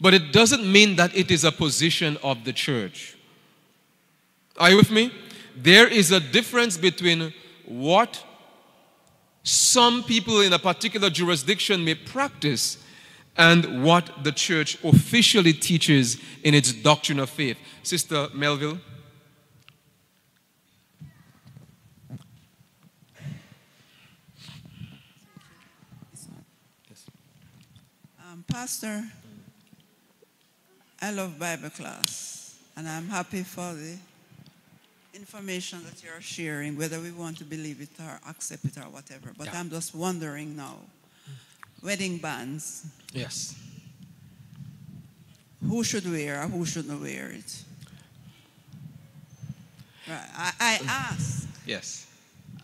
Speaker 3: But it doesn't mean that it is a position of the church. Are you with me? There is a difference between what some people in a particular jurisdiction may practice and what the church officially teaches in its doctrine of faith. Sister Melville.
Speaker 5: Um, Pastor, I love Bible class, and I'm happy for the information that you're sharing, whether we want to believe it or accept it or whatever. But
Speaker 3: Yeah.
Speaker 5: I'm just wondering now wedding bands,
Speaker 3: Yes.
Speaker 5: who should wear or who shouldn't wear it? Right. I, I ask,
Speaker 3: Yes.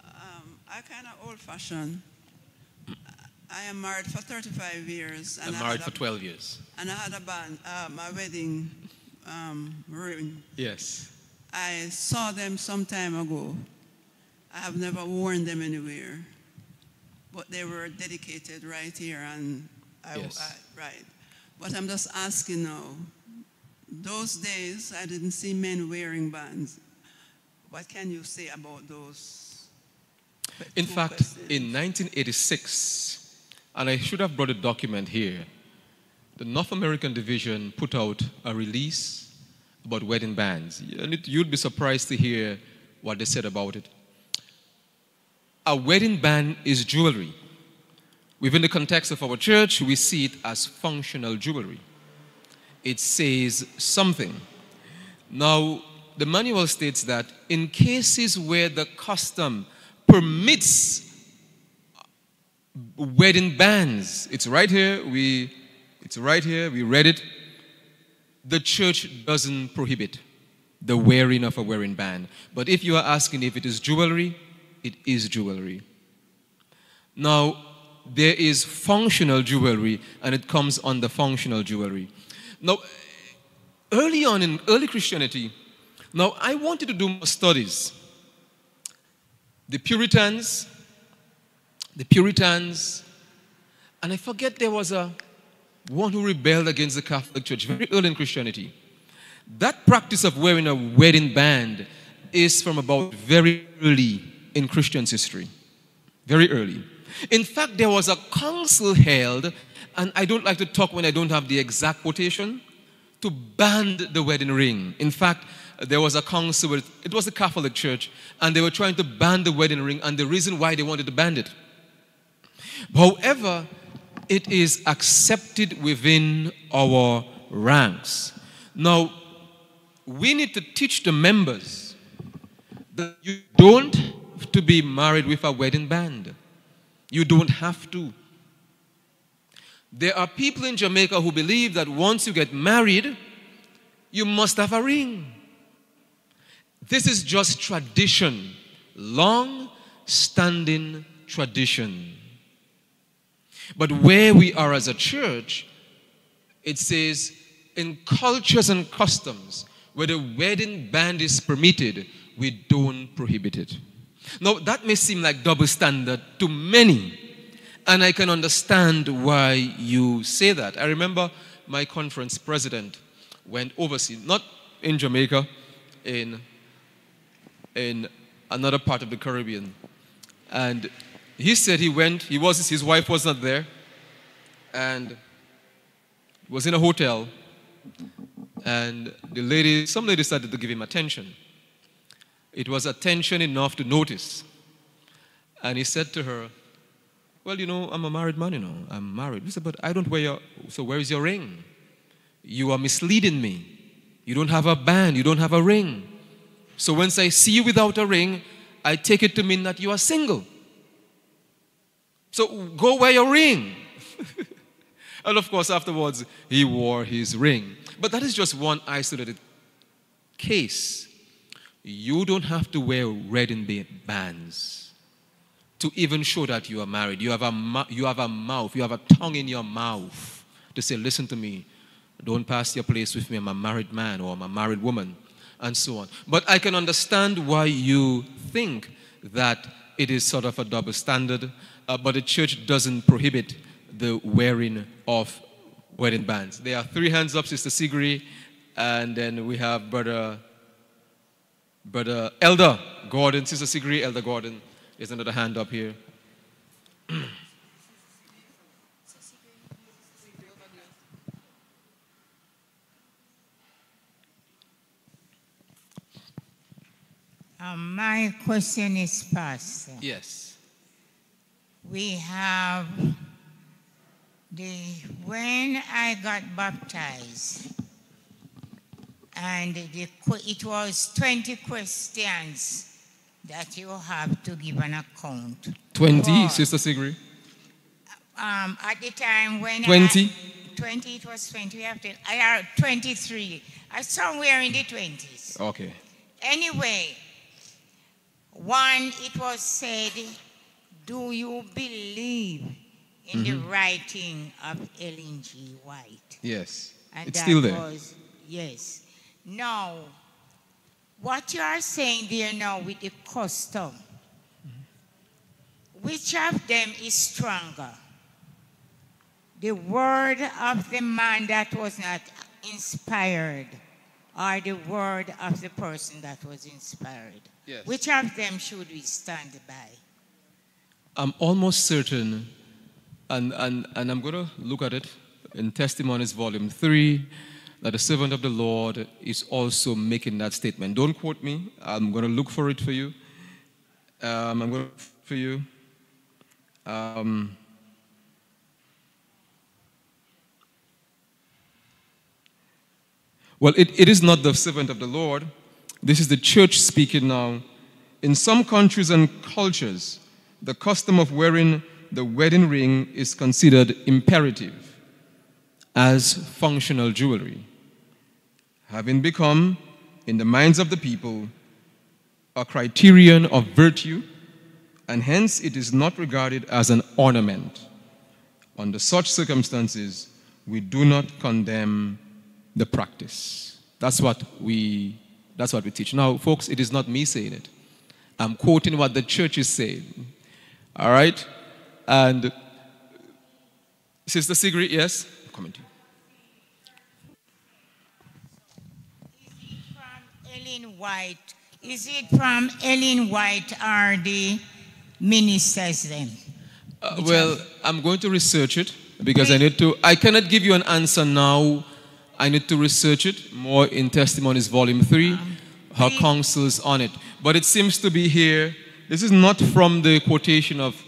Speaker 5: um, I kind of old fashioned. I am married for 35 years.
Speaker 3: And
Speaker 5: I'm
Speaker 3: married for
Speaker 5: a-
Speaker 3: 12 years.
Speaker 5: And I had a band, uh, my wedding um, ring.
Speaker 3: Yes.
Speaker 5: I saw them some time ago. I have never worn them anywhere, but they were dedicated right here, and I,
Speaker 3: Yes.
Speaker 5: I- right. But I'm just asking now. Those days, I didn't see men wearing bands. What can you say about those?
Speaker 3: In fact,
Speaker 5: questions?
Speaker 3: in 1986, and I should have brought a document here, the North American Division put out a release about wedding bands. And it, you'd be surprised to hear what they said about it. A wedding band is jewelry. Within the context of our church, we see it as functional jewelry. It says something. Now, the manual states that in cases where the custom permits wedding bands, it's right here, we, it's right here, we read it. The church doesn't prohibit the wearing of a wearing band. But if you are asking if it is jewelry, it is jewelry. Now, there is functional jewelry, and it comes under functional jewelry. Now, early on in early Christianity, now I wanted to do studies. The Puritans, the Puritans, and I forget there was a one who rebelled against the Catholic Church very early in Christianity. That practice of wearing a wedding band is from about very early in Christian's history. Very early. In fact, there was a council held, and I don't like to talk when I don't have the exact quotation, to ban the wedding ring. In fact, there was a council with, it was the Catholic Church, and they were trying to ban the wedding ring, and the reason why they wanted to ban it. However, it is accepted within our ranks. Now, we need to teach the members that you don't to be married with a wedding band. You don't have to. There are people in Jamaica who believe that once you get married, you must have a ring. This is just tradition, long standing tradition. But where we are as a church, it says in cultures and customs, where the wedding band is permitted, we don't prohibit it. Now, that may seem like double standard to many, and I can understand why you say that. I remember my conference president went overseas, not in Jamaica, in, in another part of the Caribbean. And he said he went, he was, his wife was not there, and was in a hotel, and the lady, some lady started to give him attention. It was attention enough to notice. And he said to her, Well, you know, I'm a married man, you know, I'm married. He said, But I don't wear your, so where is your ring? You are misleading me. You don't have a band, you don't have a ring. So once I see you without a ring, I take it to mean that you are single. So go wear your ring. and of course, afterwards, he wore his ring. But that is just one isolated case. You don't have to wear wedding bands to even show that you are married. You have, a, you have a mouth, you have a tongue in your mouth to say, Listen to me, don't pass your place with me. I'm a married man or I'm a married woman, and so on. But I can understand why you think that it is sort of a double standard, uh, but the church doesn't prohibit the wearing of wedding bands. There are three hands up, Sister Sigri, and then we have Brother, Brother Elder Gordon, Sister Sigri, Elder Gordon. is another hand up here.
Speaker 8: Um, my question is, Pastor.
Speaker 3: Yes.
Speaker 8: We have the when I got baptized, and the, it was 20 questions that you have to give an account.
Speaker 3: 20, Sister Sigri?
Speaker 8: Um, at the time when
Speaker 3: 20?
Speaker 8: I, 20, it was 20. We have to, I are 23. I somewhere in the 20s.
Speaker 3: Okay.
Speaker 8: Anyway, one, it was said, Do you believe in mm-hmm. the writing of Ellen G. White?
Speaker 3: Yes. And it's still there.
Speaker 8: Was, yes. Now, what you are saying there now with the custom, mm-hmm. which of them is stronger? The word of the man that was not inspired or the word of the person that was inspired? Yes. Which of them should we stand by?
Speaker 3: I'm almost certain, and, and, and I'm going to look at it in Testimonies, Volume 3, that the servant of the Lord is also making that statement. Don't quote me. I'm going to look for it for you. Um, I'm going to for you. Um, well, it, it is not the servant of the Lord. This is the church speaking now. In some countries and cultures, the custom of wearing the wedding ring is considered imperative as functional jewelry, having become, in the minds of the people, a criterion of virtue, and hence it is not regarded as an ornament. Under such circumstances, we do not condemn the practice. That's what we that's what we teach. Now, folks, it is not me saying it. I'm quoting what the church is saying. All right? And Sister Sigrid, yes? Coming to you.
Speaker 8: From Ellen White, Is it from Ellen White or the ministers then?
Speaker 3: Uh, well, I'm going to research it because I need to. I cannot give you an answer now. I need to research it more in Testimonies Volume 3, her counsels on it. But it seems to be here. This is not from the quotation of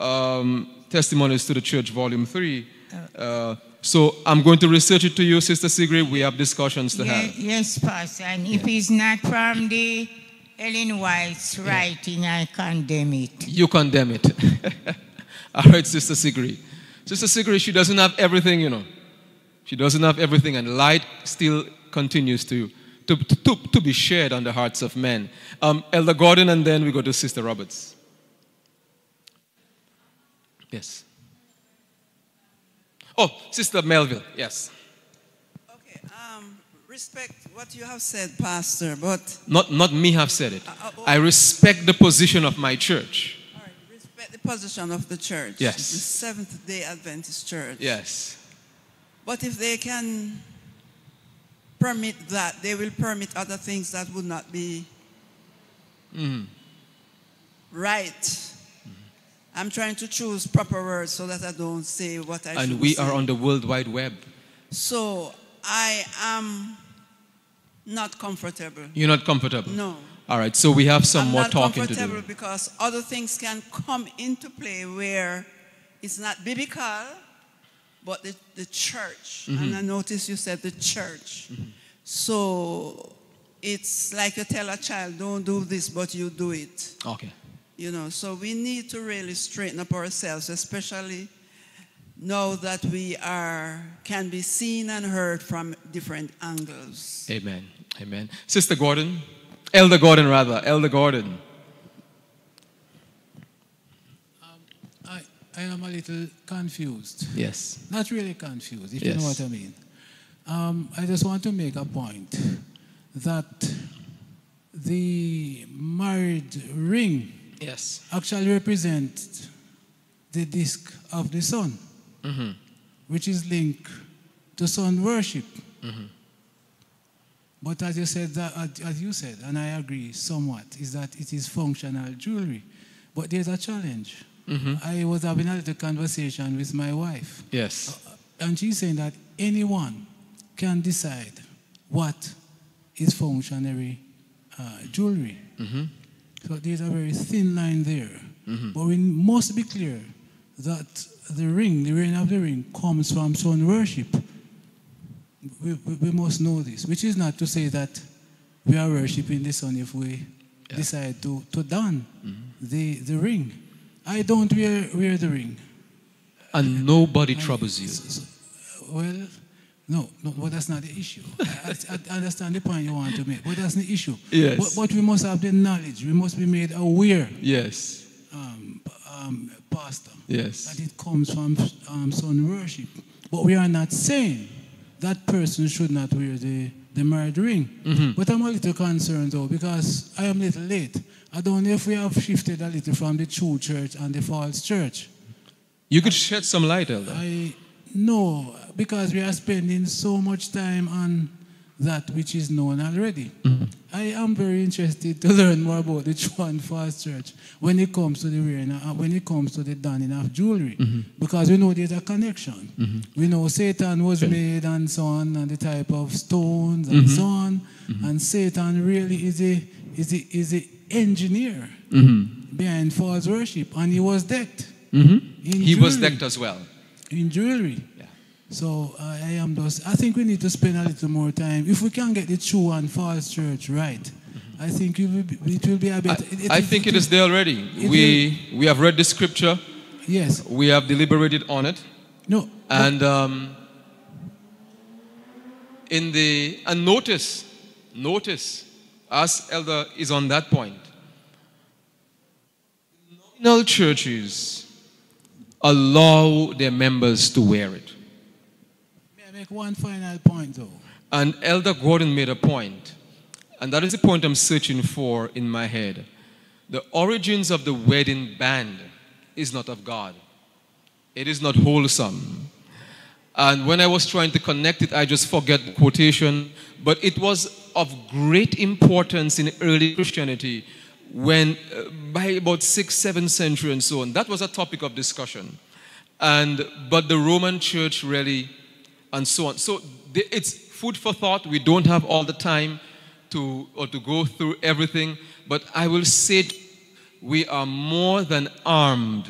Speaker 3: um, Testimonies to the Church, Volume 3. Uh, so I'm going to research it to you, Sister Sigrid. We have discussions to have.
Speaker 8: yes, Pastor. And if it's not from the Ellen White's writing, I condemn it.
Speaker 3: You condemn it. All right, Sister Sigrid. Sister Sigrid, she doesn't have everything, you know. She doesn't have everything, and light still continues to, to, to, to be shared on the hearts of men. Um, Elder Gordon, and then we go to Sister Roberts. Yes. Oh, Sister Melville, yes.
Speaker 5: Okay, um, respect what you have said, Pastor, but
Speaker 3: Not, not me have said it.
Speaker 5: Uh, oh.
Speaker 3: I respect the position of my church.
Speaker 5: all right, respect the position of the church.
Speaker 3: Yes.
Speaker 5: The Seventh day Adventist Church.
Speaker 3: Yes.
Speaker 5: But if they can permit that, they will permit other things that would not be
Speaker 3: Mhm.
Speaker 5: right. I'm trying to choose proper words so that I don't say what I should
Speaker 3: And we
Speaker 5: say.
Speaker 3: are on the World Wide Web.
Speaker 5: So I am not comfortable.
Speaker 3: You're not comfortable?
Speaker 5: No.
Speaker 3: All right, so we have some
Speaker 5: I'm
Speaker 3: more talking to
Speaker 5: comfortable because other things can come into play where it's not biblical, but the, the church.
Speaker 3: Mm-hmm.
Speaker 5: And I noticed you said the church. So it's like you tell a child, don't do this, but you do it.
Speaker 3: Okay.
Speaker 5: You know, so we need to really straighten up ourselves, especially now that we are can be seen and heard from different angles.
Speaker 3: Amen. Amen. Sister Gordon, Elder Gordon, rather, Elder Gordon.
Speaker 9: I, I am a little confused.
Speaker 3: Yes.
Speaker 9: Not really confused, if you know what I mean. Um, I just want to make a point that the married ring
Speaker 3: Yes.
Speaker 9: actually represents the disk of the sun,
Speaker 3: Mm-hmm.
Speaker 9: which is linked to sun worship. But as you said, that, as- you said, and I agree somewhat, is that it is functional jewelry. But there's a challenge. I was having a little conversation with my wife,
Speaker 3: Yes.
Speaker 9: and she's saying that anyone can decide what is functionary uh, jewelry. So there's a very thin line there. Mm-hmm. But we must be clear that the ring, the reign of the ring, comes from sun worship. We, we, we must know this, which is not to say that we are worshiping the sun if we decide to, to don mm-hmm. the, the ring. I don't wear, wear the ring.
Speaker 3: And nobody troubles you.
Speaker 9: Well, no, no, but that's not the issue. I, I, I understand the point you want to make, but that's the issue.
Speaker 3: Yes.
Speaker 9: But, but we must have the knowledge. We must be made aware,
Speaker 3: Yes.
Speaker 9: um, um, Pastor,
Speaker 3: Yes.
Speaker 9: that it comes from um, sun worship. But we are not saying that person should not wear the, the married ring.
Speaker 3: Mm-hmm.
Speaker 9: But I'm a little concerned though, because I am a little late. I don't know if we have shifted a little from the true church and the false church.
Speaker 3: You could shed some light, Elder.
Speaker 9: I no, because we are spending so much time on that which is known already. Mm-hmm. I am very interested to learn more about the true and false church when it comes to the wearing, uh, when it comes to the donning of jewelry, mm-hmm. because we know there's a connection. Mm-hmm. We know Satan was made and so on, and the type of stones and so on, and Satan really is a is a, is a engineer behind false worship, and he was decked. in
Speaker 3: He was
Speaker 9: jewelry.
Speaker 3: decked as well.
Speaker 9: In jewelry.
Speaker 3: Yeah.
Speaker 9: So uh, I am just. I think we need to spend a little more time. If we can get the true and false church right, I think it will be, it will be a
Speaker 3: I,
Speaker 9: bit.
Speaker 3: I think it is there already.
Speaker 9: it
Speaker 3: We, we have read the scripture,
Speaker 9: Yes.
Speaker 3: we have deliberated on it,
Speaker 9: No.
Speaker 3: and um, in the and notice, notice, as Elder is on that point. Nominal churches allow their members to wear it.
Speaker 9: May I make one final point though?
Speaker 3: And Elder Gordon made a point, and that is the point I'm searching for in my head. The origins of the wedding band is not of God, it is not wholesome. And when I was trying to connect it, I just forget the quotation, but it was of great importance in early Christianity when, uh, by about 6th, 7th century and so on. That was a topic of discussion. And, but the Roman church really, and so on. So the, it's food for thought. We don't have all the time to, or to go through everything. But I will say we are more than armed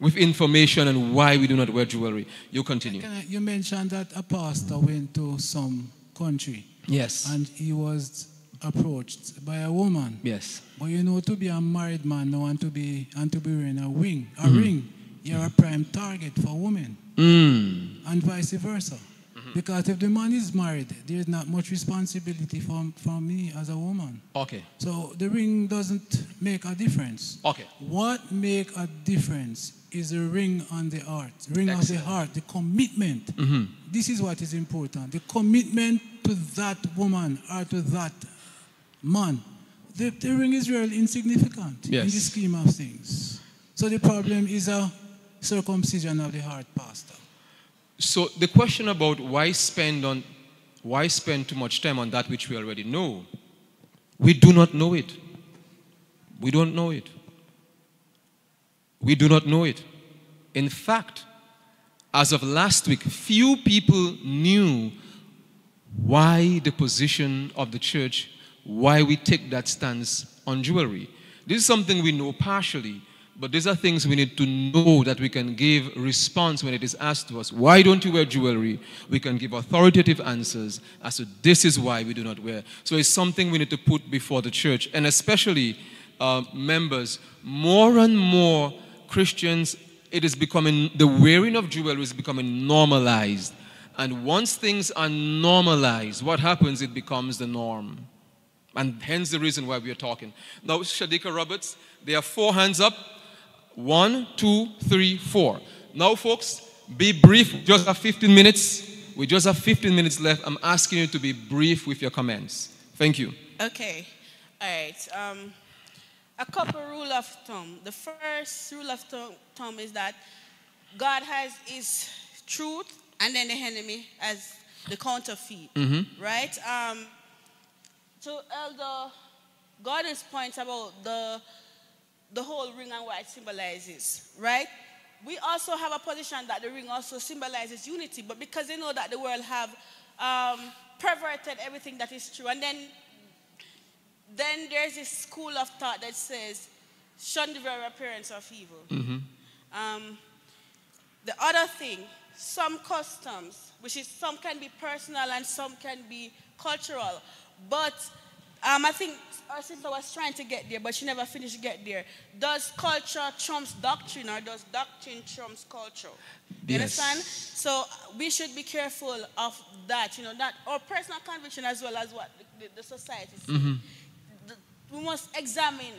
Speaker 3: with information and why we do not wear jewelry. You continue.
Speaker 9: I, you mentioned that a pastor went to some country.
Speaker 3: Yes.
Speaker 9: And he was approached by a woman.
Speaker 3: Yes.
Speaker 9: But you know, to be a married man now and to be and to be wearing a ring, a
Speaker 3: Mhm.
Speaker 9: ring, you're a prime target for women.
Speaker 3: Mm.
Speaker 9: And vice versa. Because if the man is married, there's not much responsibility from, from me as a woman.
Speaker 3: Okay.
Speaker 9: So the ring doesn't make a difference.
Speaker 3: Okay.
Speaker 9: What make a difference is the ring on the heart, ring of
Speaker 3: Excellent.
Speaker 9: the heart, the commitment.
Speaker 3: Mhm.
Speaker 9: This is what is important. The commitment to that woman or to that man. The, the ring is really insignificant in the scheme of things. So the problem is a circumcision of the heart, Pastor.
Speaker 3: So the question about why spend on why spend too much time on that which we already know? We do not know it. We don't know it. We do not know it. In fact, as of last week, few people knew why the position of the church, why we take that stance on jewelry. This is something we know partially, but these are things we need to know that we can give response when it is asked to us. Why don't you wear jewelry? We can give authoritative answers as to this is why we do not wear. So it's something we need to put before the church, and especially uh, members. More and more Christians, it is becoming the wearing of jewelry is becoming normalized. And once things are normalized, what happens? It becomes the norm. And hence the reason why we are talking. Now, Shadika Roberts, there are four hands up. One, two, three, four. Now, folks, be brief. Just have 15 minutes. We just have 15 minutes left. I'm asking you to be brief with your comments. Thank you.
Speaker 6: Okay. All right. Um, a couple rule of thumb. The first rule of thumb, is that God has his truth, and then the enemy has the counterfeit.
Speaker 3: Mhm.
Speaker 6: Right? Um, to Elder Gordon's point about the the whole ring and what it symbolizes, right? We also have a position that the ring also symbolizes unity, but because they know that the world have um, perverted everything that is true, and then then there's this school of thought that says, shun the very appearance of evil.
Speaker 3: Mhm.
Speaker 6: Um, the other thing, some customs, which is some can be personal and some can be cultural, but um, I think our sister was trying to get there, but she never finished get there. Does culture trumps doctrine, or does doctrine trumps culture? You
Speaker 3: Yes.
Speaker 6: understand? So we should be careful of that. You know, that our personal conviction as well as what the, the, society says
Speaker 3: Mhm.
Speaker 6: we must examine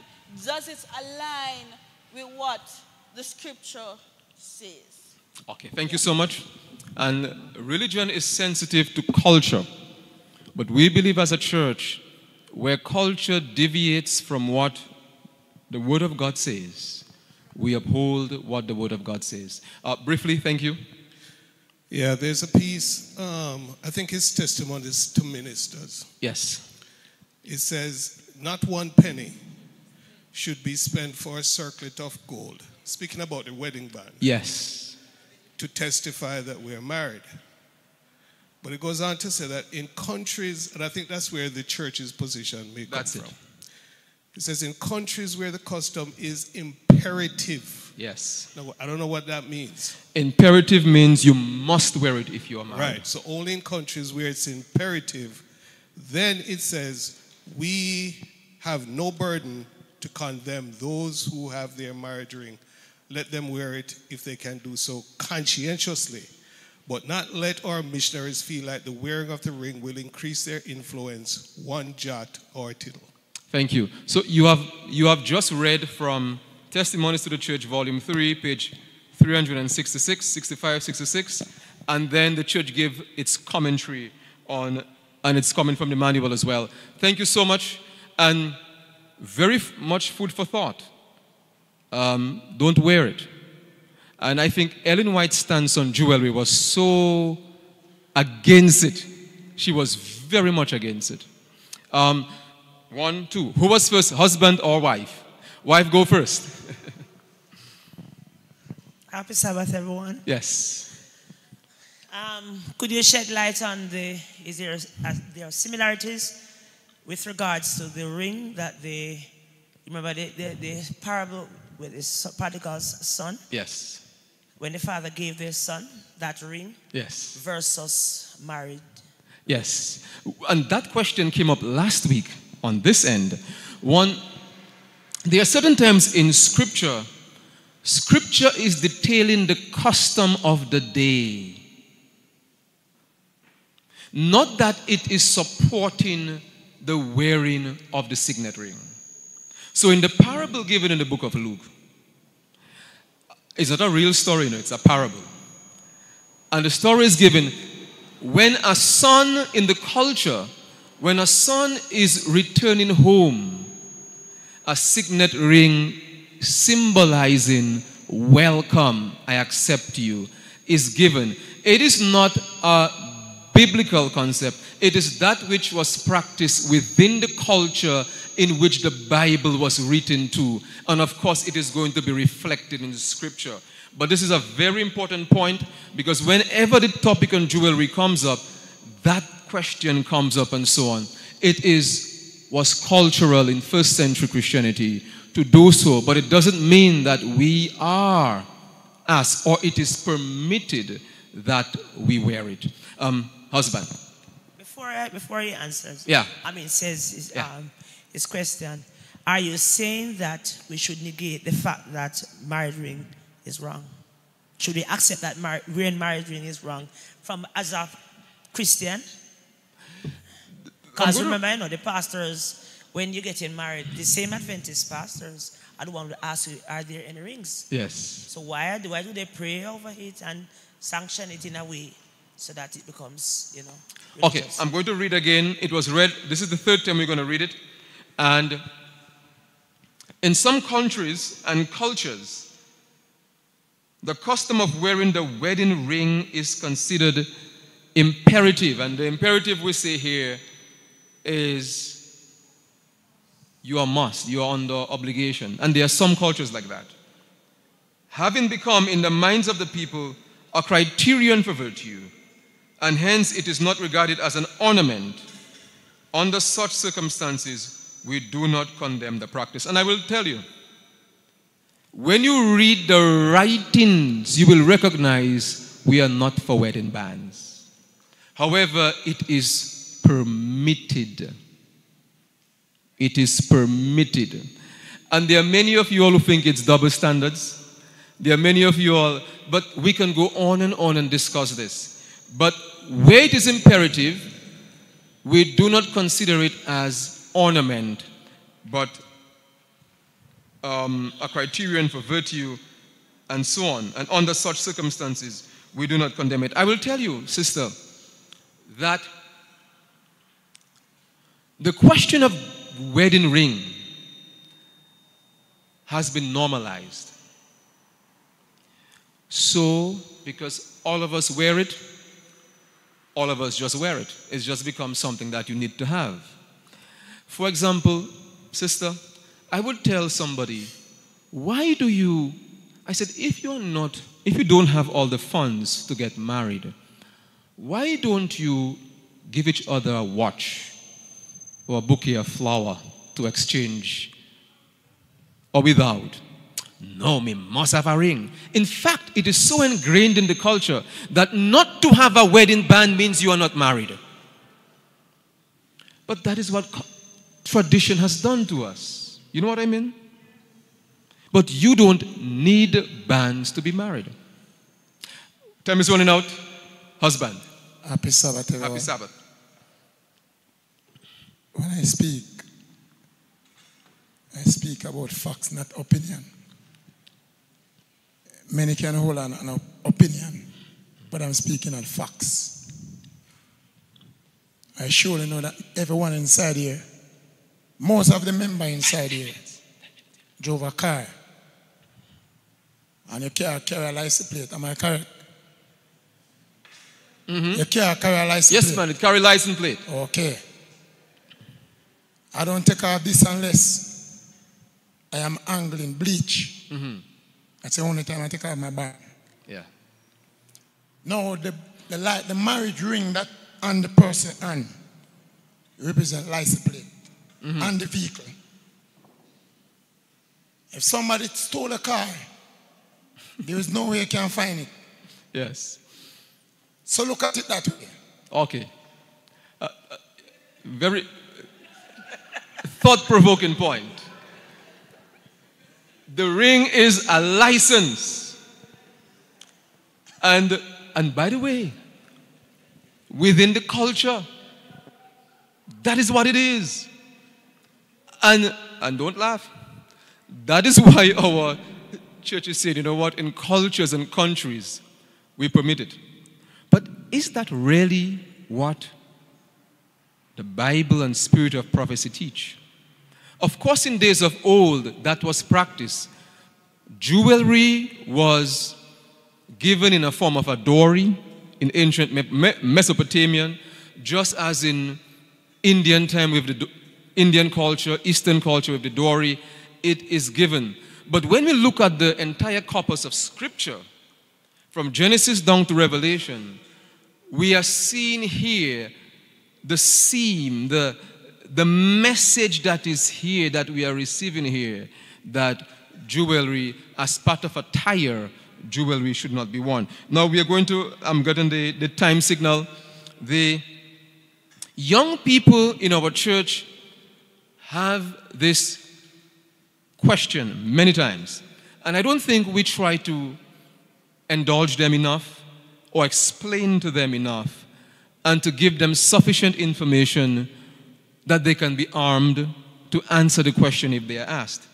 Speaker 6: does it align with what the scripture says
Speaker 3: Okay, thank you so much. And religion is sensitive to culture. But we believe as a church, where culture deviates from what the Word of God says, we uphold what the Word of God says. Uh, briefly, thank you.
Speaker 10: Yeah, there's a piece, um, I think his testimony is to ministers.
Speaker 3: Yes.
Speaker 10: It says, not one penny should be spent for a circlet of gold. Speaking about the wedding band.
Speaker 3: Yes.
Speaker 10: To testify that we're married. But it goes on to say that in countries, and I think that's where the church's position may come
Speaker 3: That's it.
Speaker 10: from. It says in countries where the custom is imperative.
Speaker 3: Yes.
Speaker 10: Now, I don't know what that means.
Speaker 3: Imperative means you must wear it if you are married.
Speaker 10: Right. So only in countries where it's imperative, then it says we have no burden to condemn those who have their marriage ring. Let them wear it if they can do so conscientiously, but not let our missionaries feel like the wearing of the ring will increase their influence one jot or tittle.
Speaker 3: Thank you. So you have you have just read from Testimonies to the Church, Volume 3, page 366, 65, 66, and then the church gave its commentary on, and it's coming from the manual as well. Thank you so much, and very much food for thought. Um, don't wear it. And I think Ellen White's stance on jewelry was so against it. she was very much against it. Um, one, two. Who was first, husband or wife? Wife, go first.
Speaker 11: Happy Sabbath, everyone.
Speaker 3: yes.
Speaker 11: Um, could you shed light on the, is there, uh, there are similarities with regards to the ring that the, remember the, the, the parable with the prodigal son?
Speaker 3: Yes.
Speaker 11: When the father gave their son that ring
Speaker 3: Yes.
Speaker 11: versus married.
Speaker 3: Yes. And that question came up last week on this end. One, there are certain times in Scripture, Scripture is detailing the custom of the day. Not that it is supporting the wearing of the signet ring. So, in the parable given in the book of Luke, it's not a real story, no, it's a parable. And the story is given when a son in the culture, when a son is returning home, a signet ring symbolizing welcome, I accept you, is given. It is not a biblical concept, it is that which was practiced within the culture in which the Bible was written to. And of course, it is going to be reflected in the scripture. But this is a very important point because whenever the topic on jewelry comes up, that question comes up and so on. It is was cultural in first century Christianity to do so, but it doesn't mean that we are asked or it is permitted that we wear it. Um, husband.
Speaker 11: Before, I, before he answers,
Speaker 3: Yeah.
Speaker 11: I mean, says
Speaker 3: Yeah.
Speaker 11: um, his question, are you saying that we should negate the fact that married ring is wrong? Should we accept that mar- wearing marriage ring is wrong from as a Christian? Because remember, you know, the pastors, when you're getting married, the same Adventist pastors are the one who ask you, are there any rings?
Speaker 3: Yes.
Speaker 11: So why, do- why do they pray over it and sanction it in a way so that it becomes, you know,
Speaker 3: Okay. I'm going to read again. It was read, this is the third time we're going to read it. And in some countries and cultures, the custom of wearing the wedding ring is considered imperative. And the imperative we see here is you are must, you are under obligation. And there are some cultures like that. Having become in the minds of the people a criterion for virtue, and hence it is not regarded as an ornament. Under such circumstances, we do not condemn the practice. And I will tell you, when you read the writings, you will recognize we are not for wedding bands. However, it is permitted. It is permitted. And there are many of you all who think it's double standards. There are many of you all, but we can go on and on and discuss this. But where it is imperative, we do not consider it as ornament, but um, a criterion for virtue and so on. And under such circumstances, we do not condemn it. I will tell you, sister, that the question of wedding ring has been normalized. So, because all of us wear it, all of us just wear it. It's just become something that you need to have. For example, sister, I would tell somebody, why do you, I said, if you're not, if you don't have all the funds to get married, why don't you give each other a watch or a bouquet of flower to exchange or without? No, me must have a ring. In fact, it is so ingrained in the culture that not to have a wedding band means you are not married. But that is what tradition has done to us. You know what I mean? But you don't need bands to be married. Time is running out. Husband.
Speaker 12: Happy Sabbath, everyone.
Speaker 3: Happy Sabbath.
Speaker 12: When I speak, I speak about facts, not opinion. Many can hold on an opinion, but I'm speaking on facts. I surely know that everyone inside here, most of the members inside here, drove a car. And you can't carry a license plate. Am I correct? You can't carry a license
Speaker 3: Yes,
Speaker 12: plate.
Speaker 3: Yes, man, it carry license plate.
Speaker 12: Okay. I don't take off this unless I am angling bleach.
Speaker 3: Mhm.
Speaker 12: That's the only time I take off my bag.
Speaker 3: Yeah.
Speaker 12: No, the, the, the marriage ring that on the person hand represent license plate
Speaker 3: Mhm.
Speaker 12: and the vehicle. If somebody stole a car, there is no way you can find it.
Speaker 3: Yes.
Speaker 12: So look at it that way.
Speaker 3: Okay. Uh, uh, very thought provoking point. The ring is a license. And, and by the way, within the culture, that is what it is. And, and don't laugh. That is why our churches said, you know what, in cultures and countries, we permit it. But is that really what the Bible and spirit of prophecy teach? Of course, in days of old, that was practice. Jewelry was given in a form of a dowry in ancient Me- Me- Mesopotamian, just as in Indian time with the Indian culture, Eastern culture with the dowry, it is given. But when we look at the entire corpus of Scripture, from Genesis down to Revelation, we are seeing here the seam, the, the message that is here, that we are receiving here, that jewelry, as part of attire, jewelry should not be worn. Now we are going to, I'm getting the, the time signal. The young people in our church have this question many times. And I don't think we try to indulge them enough or explain to them enough and to give them sufficient information that they can be armed to answer the question if they are asked.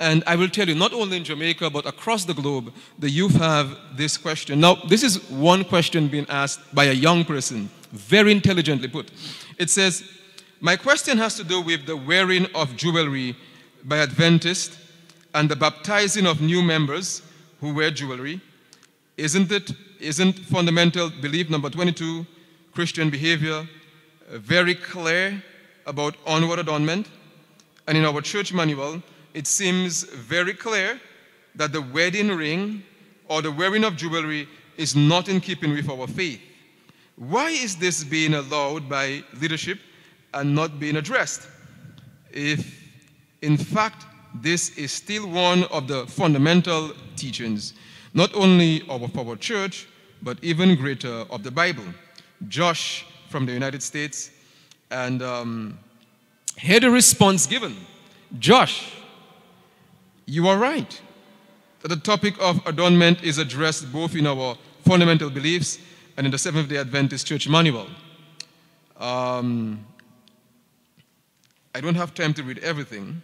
Speaker 3: And I will tell you, not only in Jamaica, but across the globe, the youth have this question. Now, this is one question being asked by a young person, very intelligently put. It says, My question has to do with the wearing of jewelry by Adventists and the baptizing of new members who wear jewelry. Isn't it, isn't fundamental belief number 22, Christian behavior, uh, very clear about onward adornment? And in our church manual, it seems very clear that the wedding ring or the wearing of jewelry is not in keeping with our faith. Why is this being allowed by leadership and not being addressed? If, in fact, this is still one of the fundamental teachings, not only of our church, but even greater of the Bible. Josh from the United States, and um, here the response given. Josh, you are right that the topic of adornment is addressed both in our fundamental beliefs and in the Seventh day Adventist Church Manual. Um, I don't have time to read everything.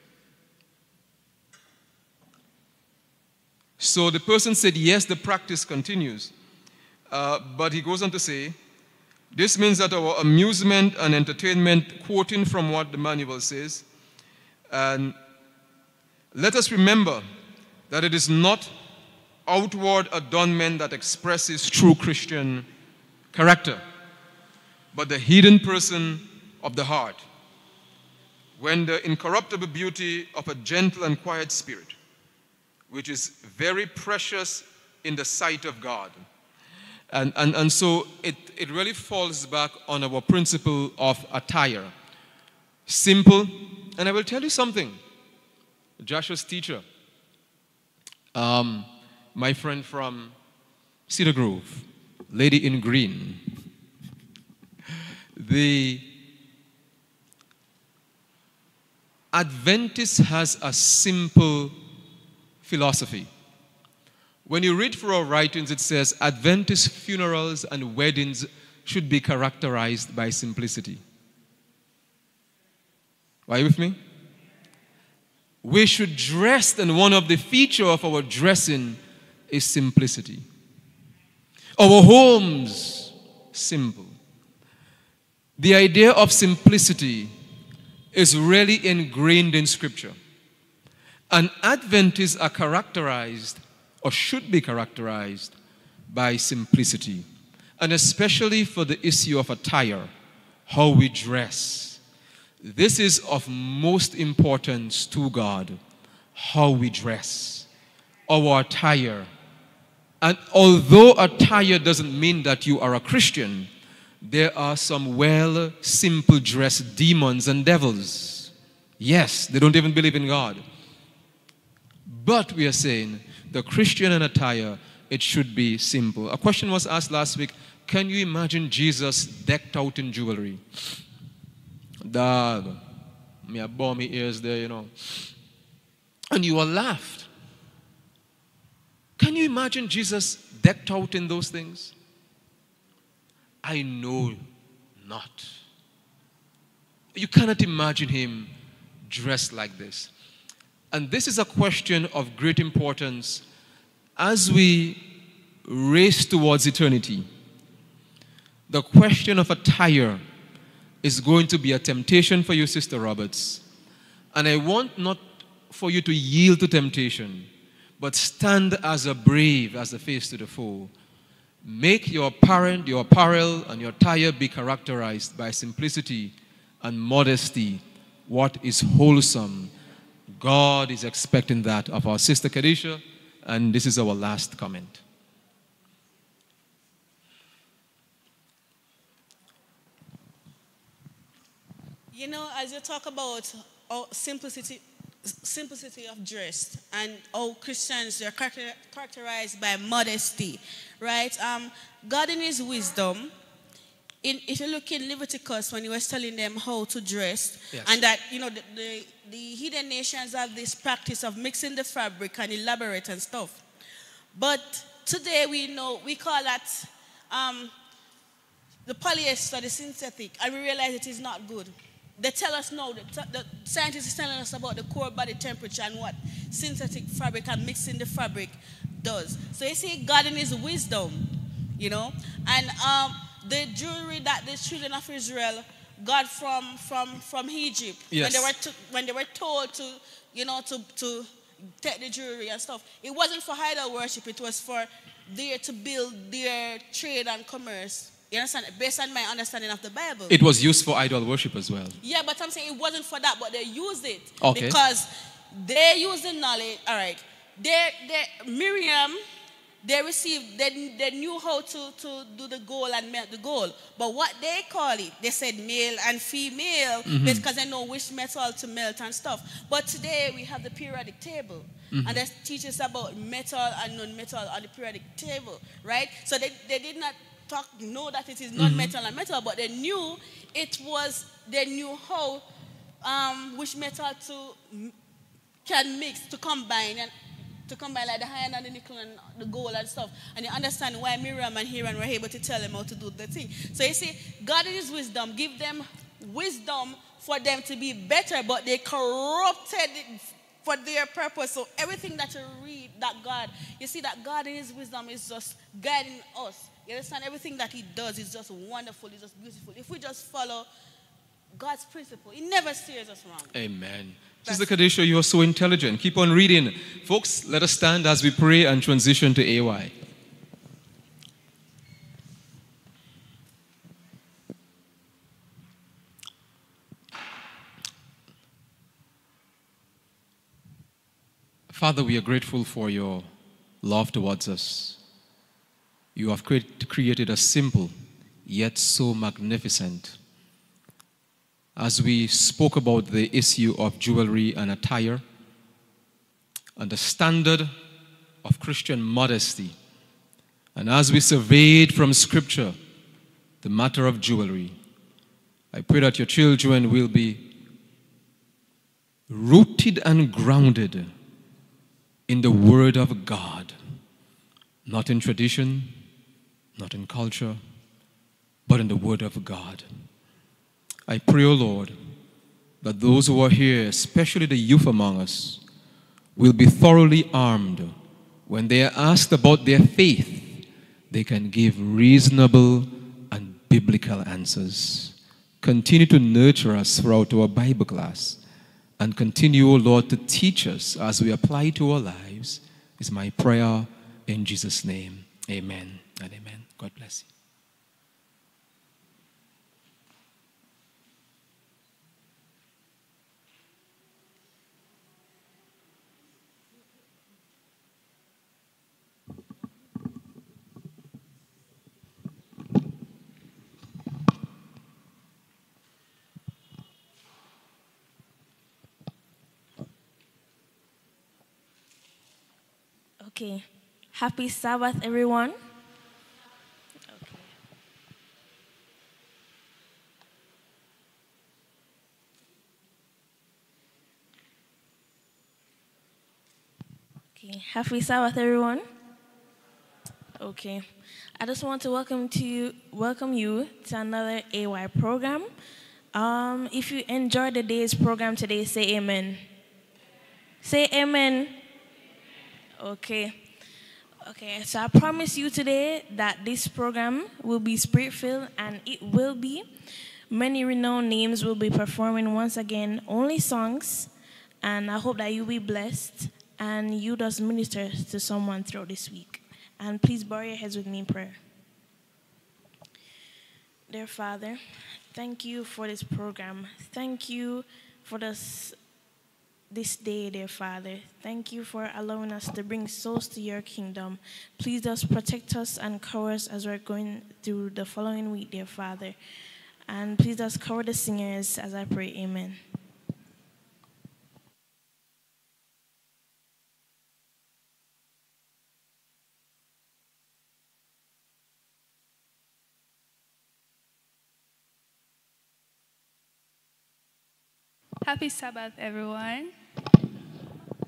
Speaker 3: So the person said, yes, the practice continues. Uh, but he goes on to say, this means that our amusement and entertainment, quoting from what the manual says, and let us remember that it is not outward adornment that expresses true Christian character, but the hidden person of the heart. When the incorruptible beauty of a gentle and quiet spirit, which is very precious in the sight of God. And, and, and so it, it really falls back on our principle of attire. Simple. And I will tell you something. Joshua's teacher, um, my friend from Cedar Grove, lady in green, the Adventist has a simple philosophy. When you read through our writings, it says Adventist funerals and weddings should be characterized by simplicity. Are you with me? We should dress, and one of the feature of our dressing is simplicity. Our homes, simple. The idea of simplicity is really ingrained in Scripture. And Adventists are characterized, or should be characterized, by simplicity. and especially for the issue of attire, how we dress. This is of most importance to God, how we dress, our attire. And although attire doesn't mean that you are a Christian, there are some well, simple dressed demons and devils. Yes, they don't even believe in God. But we are saying the Christian and attire, it should be simple. A question was asked last week can you imagine Jesus decked out in jewelry? Dog, me a bore me ears there, you know. And you all laughed. Can you imagine Jesus decked out in those things? I know not. You cannot imagine him dressed like this. And this is a question of great importance as we race towards eternity. The question of attire is going to be a temptation for you, Sister Roberts. And I want not for you to yield to temptation, but stand as a brave, as a face to the foe. Make your apparel, your apparel and your attire be characterized by simplicity and modesty, what is wholesome God is expecting that of our sister Kadisha, and this is our last comment.
Speaker 6: You know, as you talk about oh, simplicity, simplicity of dress and all Christians are characterized by modesty, right? Um, God in His wisdom in, if you look in Leviticus when he was telling them how to dress, yes. and that you know the, the, the hidden nations have this practice of mixing the fabric and elaborate and stuff. But today we know we call that um, the polyester, the synthetic, and we realize it is not good. They tell us now, the, the scientists are telling us about the core body temperature and what synthetic fabric and mixing the fabric does. So you see, God in His wisdom, you know, and um, the jewelry that the children of Israel got from from from Egypt yes. when they were to, when they were told to you know to to take the jewelry and stuff. It wasn't for idol worship. It was for there to build their trade and commerce. You understand? Based on my understanding of the Bible.
Speaker 3: It was used for idol worship as well.
Speaker 6: Yeah, but I'm saying it wasn't for that, but they used it
Speaker 3: okay.
Speaker 6: because they used the knowledge. All right, they, they Miriam they received, they, they knew how to, to do the gold and melt the gold. But what they call it, they said male and female mm-hmm. because they know which metal to melt and stuff. But today we have the periodic table. Mm-hmm. And that teaches about metal and non-metal on the periodic table, right? So they, they did not talk, know that it is non-metal mm-hmm. and metal, but they knew it was, they knew how, um, which metal to can mix, to combine, and to combine like the iron and the nickel and the gold and stuff. And you understand why Miriam and Aaron were able to tell them how to do the thing. So you see, God in His wisdom give them wisdom for them to be better, but they corrupted it for their purpose. So everything that you read, that God, you see that God in His wisdom is just guiding us. You understand? Everything that He does is just wonderful, it's just beautiful. If we just follow God's principle, He never steers us wrong.
Speaker 3: Amen. Sister Kadisha, you are so intelligent. Keep on reading. Folks, let us stand as we pray and transition to AY. Father, we are grateful for your love towards us. You have created a simple, yet so magnificent. As we spoke about the issue of jewelry and attire and the standard of Christian modesty, and as we surveyed from Scripture the matter of jewelry, I pray that your children will be rooted and grounded in the Word of God, not in tradition, not in culture, but in the Word of God. I pray, O oh Lord, that those who are here, especially the youth among us, will be thoroughly armed. When they are asked about their faith, they can give reasonable and biblical answers. Continue to nurture us throughout our Bible class and continue, O oh Lord, to teach us as we apply to our lives, is my prayer in Jesus' name. Amen amen. God bless you.
Speaker 13: Okay. Happy Sabbath, everyone. Okay. Happy Sabbath, everyone. Okay. I just want to welcome to you, welcome you to another AY program. Um, if you enjoyed the day's program today, say amen. Say amen. Okay. Okay, so I promise you today that this program will be spirit filled and it will be. Many renowned names will be performing once again only songs, and I hope that you'll be blessed and you just minister to someone throughout this week. And please bow your heads with me in prayer. Dear Father, thank you for this program. Thank you for this this day, dear Father. Thank you for allowing us to bring souls to your kingdom. Please just protect us and cover us as we're going through the following week, dear Father. And please just cover the singers as I pray. Amen.
Speaker 14: Happy Sabbath, everyone.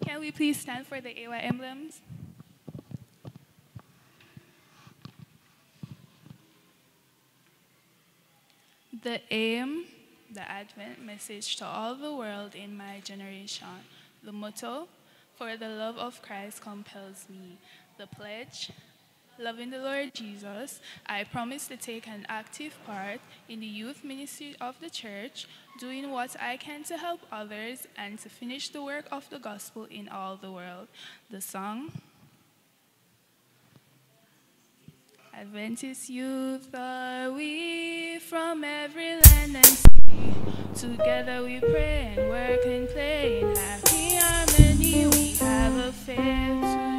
Speaker 14: Can we please stand for the AY emblems? The aim, the Advent message to all the world in my generation. The motto, for the love of Christ compels me. The pledge, loving the Lord Jesus, I promise to take an active part in the youth ministry of the church, doing what I can to help others and to finish the work of the gospel in all the world. The song Adventist youth are we from every land and sea. Together we pray and work and play in happy harmony. We have a faith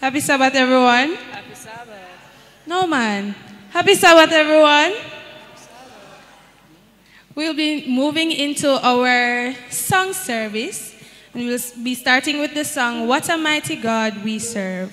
Speaker 15: Happy Sabbath, everyone.
Speaker 16: Happy Sabbath.
Speaker 15: No, man. Happy Sabbath, everyone. We'll be moving into our song service, and we'll be starting with the song, What a Mighty God We Serve.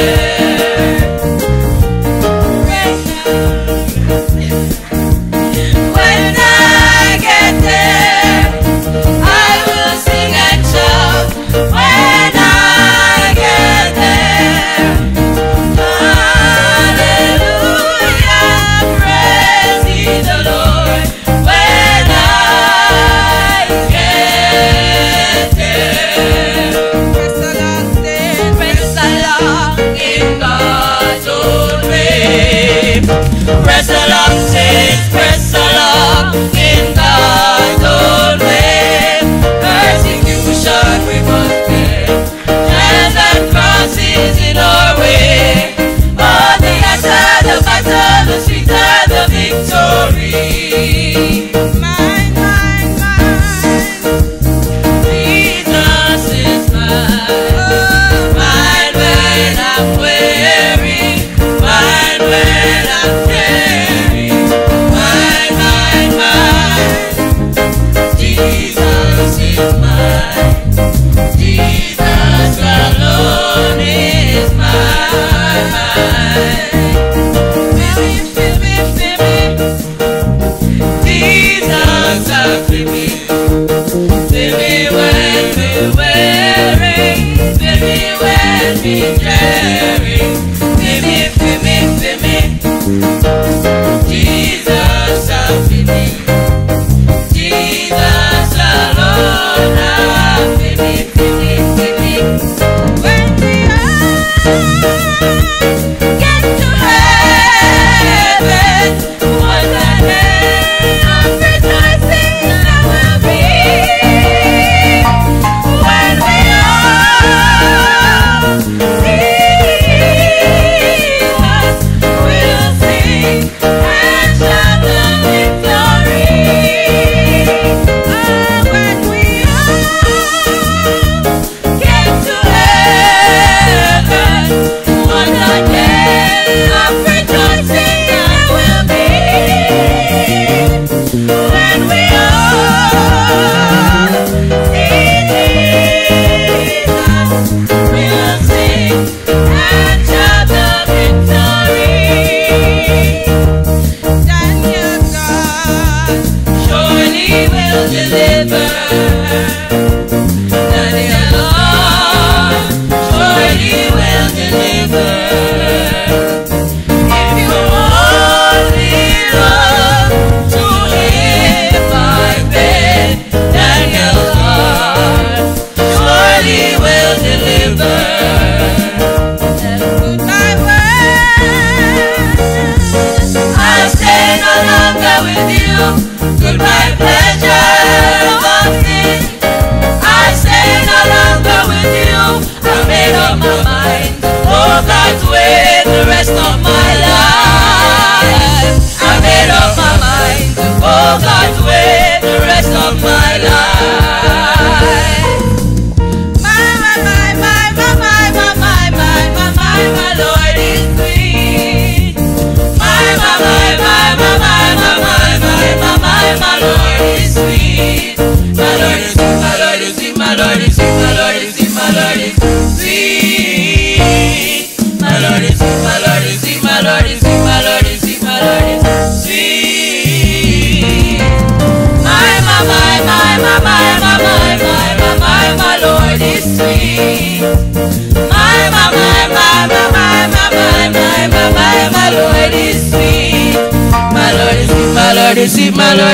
Speaker 17: viver.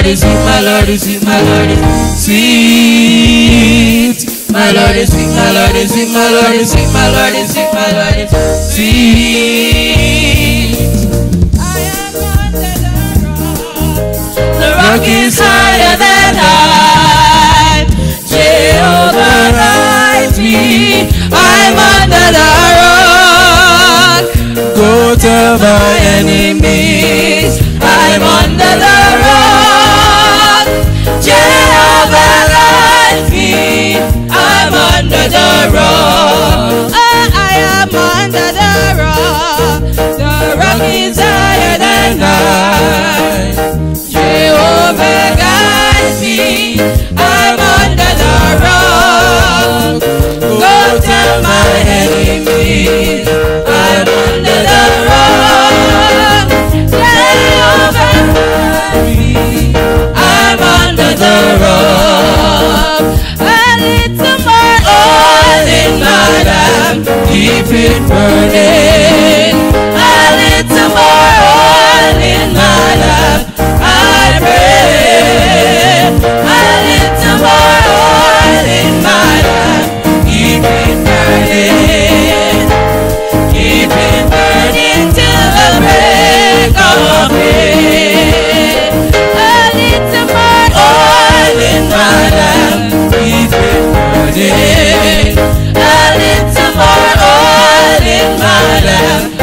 Speaker 15: is sweet, my Lord is sweet, my Lord is sweet. My Lord is sweet, my Lord is sweet, my Lord is sweet, my Lord is sweet, my Lord is sweet. The rock is higher than I. Jehovah guides me. I'm under the rock. Go to my enemies. upon the rock. The rock is higher than I. Jehovah guides me. I'm under the rock. Go tell my enemies. I'm under the rock. Jehovah guides me. I'm under the rock. keep it burning. I live tomorrow in my life. I pray. I live tomorrow in my life. Keep it burning. Keep it burning till the break of day. I live tomorrow in my life. Keep it burning. Bela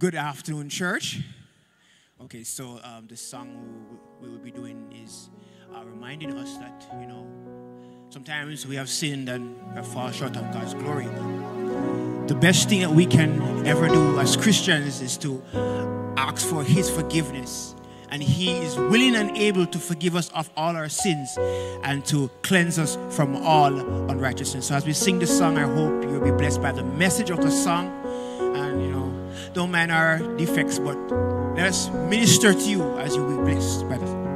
Speaker 18: Good afternoon, church. Okay, so um, the song we will be doing is uh, reminding us that, you know, sometimes we have sinned and we fall short of God's glory. The best thing that we can ever do as Christians is to ask for His forgiveness. And He is willing and able to forgive us of all our sins and to cleanse us from all unrighteousness. So, as we sing this song, I hope you'll be blessed by the message of the song no man are defects, but let us minister to you as you be blessed by
Speaker 19: this.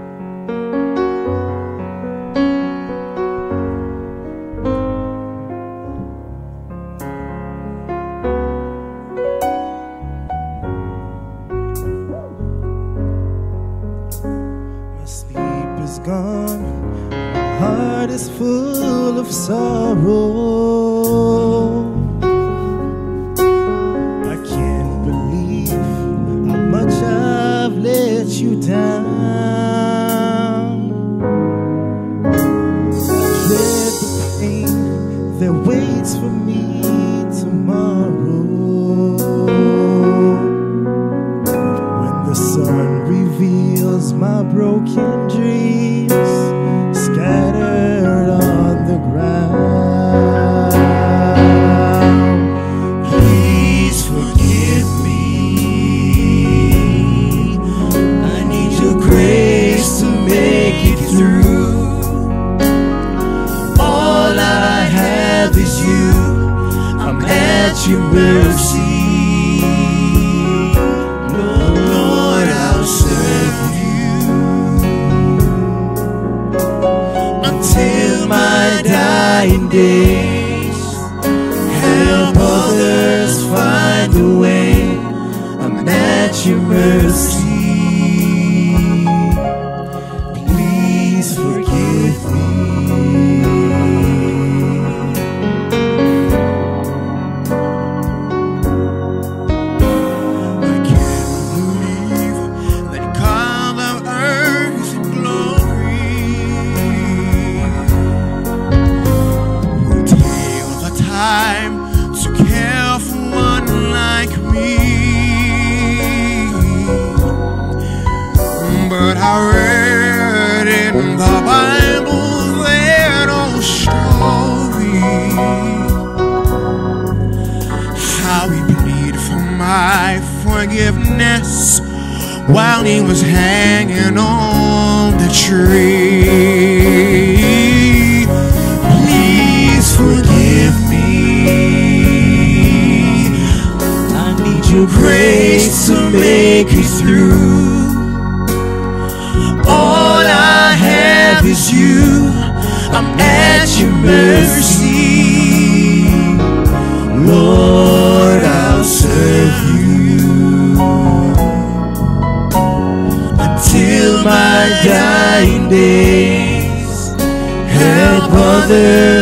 Speaker 19: while he was hanging on the tree.
Speaker 18: Please forgive me. I need your grace to make me through. All I have is you. I'm Father.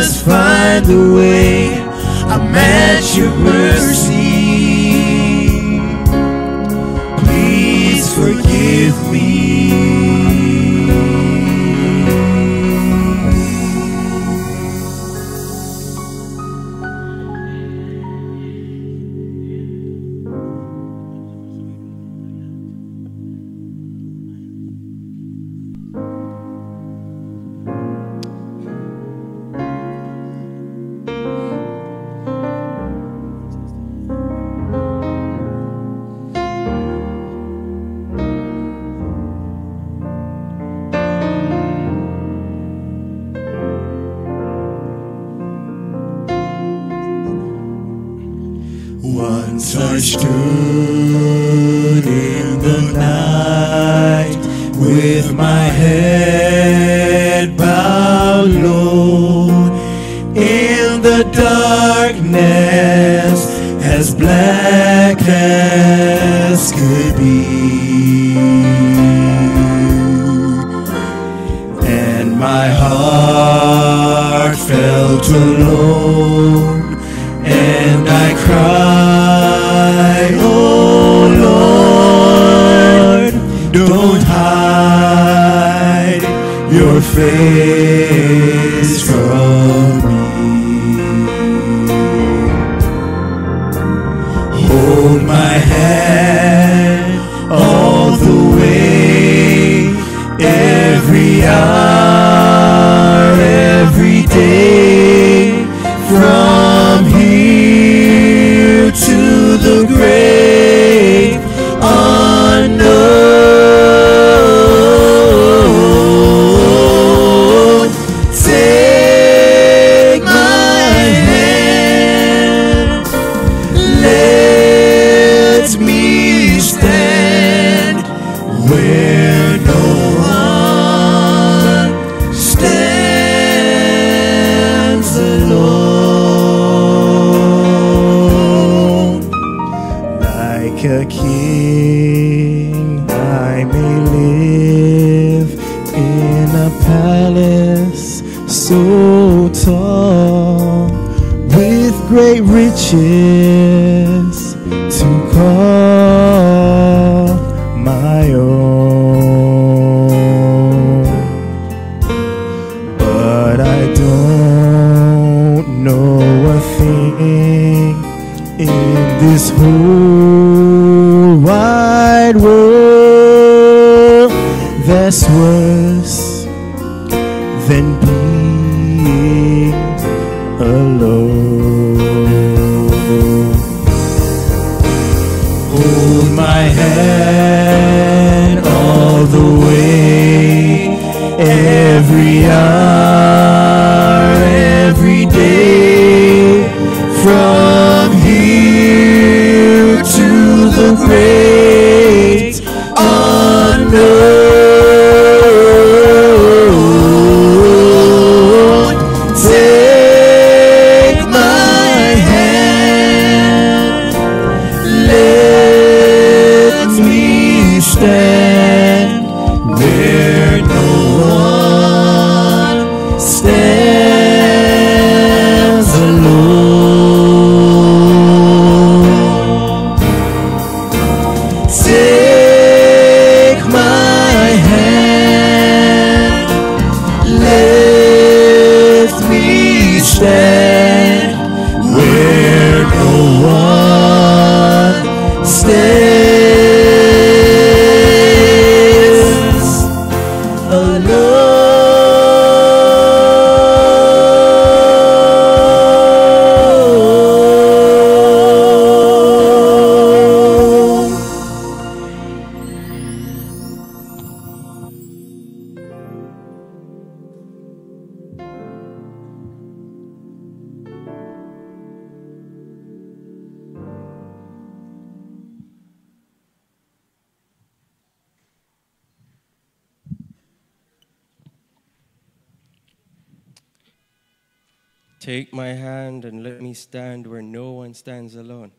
Speaker 18: Take my hand
Speaker 20: and let me stand where no one stands alone.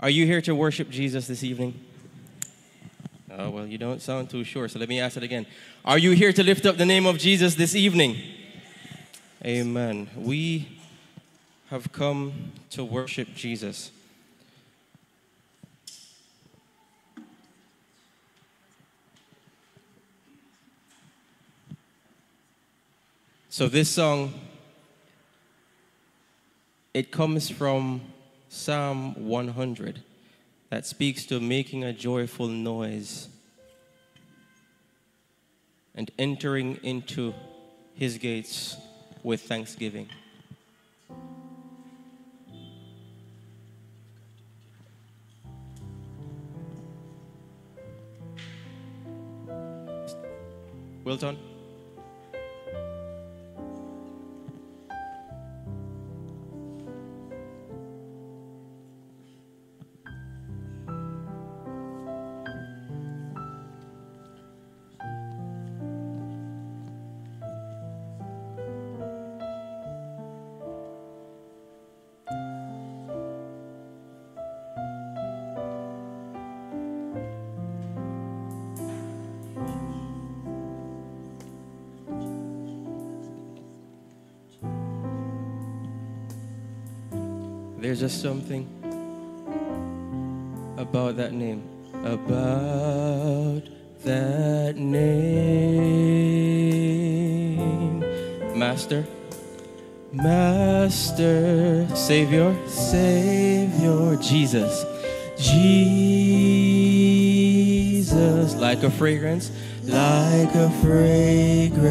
Speaker 20: Are you here to worship Jesus this evening? Oh, well, you don't sound too sure, so let me ask it again. Are you here to lift up the name of Jesus this evening? Amen. We have come to worship Jesus. So this song it comes from Psalm 100 that speaks to making a joyful noise and entering into his gates with thanksgiving. Wilton? Just something about that name. About that name. Master. Master. Savior. Savior. Jesus. Jesus. Like a fragrance. Like a fragrance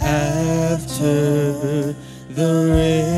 Speaker 20: after the rain.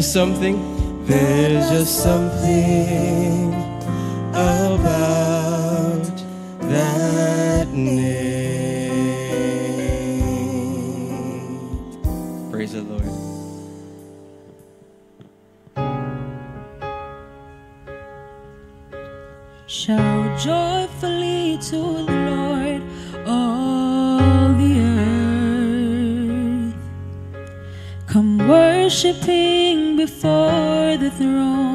Speaker 20: Just something, there's just something
Speaker 15: before the throne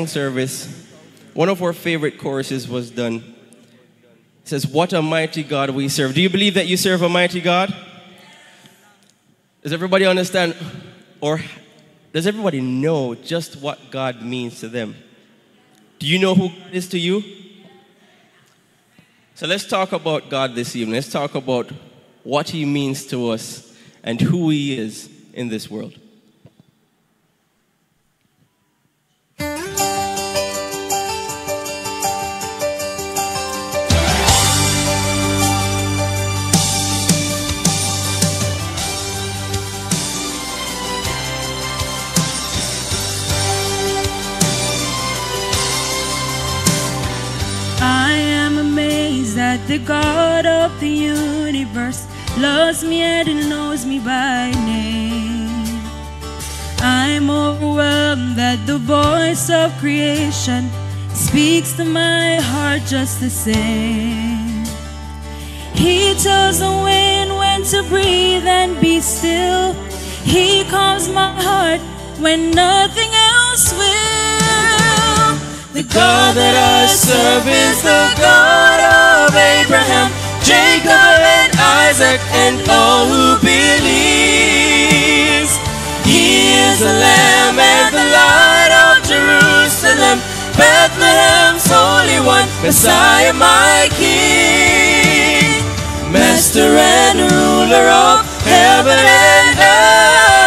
Speaker 20: song service, one of our favorite choruses was done. It says, What a mighty God we serve. Do you believe that you serve a mighty God? Does everybody understand, or does everybody know just what God means to them? Do you know who God is to you? So let's talk about God this evening. Let's talk about what He means to us and who He is in this world.
Speaker 21: That the God of the universe loves me and knows me by name. I'm overwhelmed that the voice of creation speaks to my heart just the same. He tells the wind when to breathe and be still. He calms my heart when nothing else will.
Speaker 15: The God that I serve is the God of Abraham, Jacob, and Isaac, and all who believes. He is the Lamb and the Light of Jerusalem, Bethlehem's Holy One, Messiah, my King, Master and ruler of heaven and earth.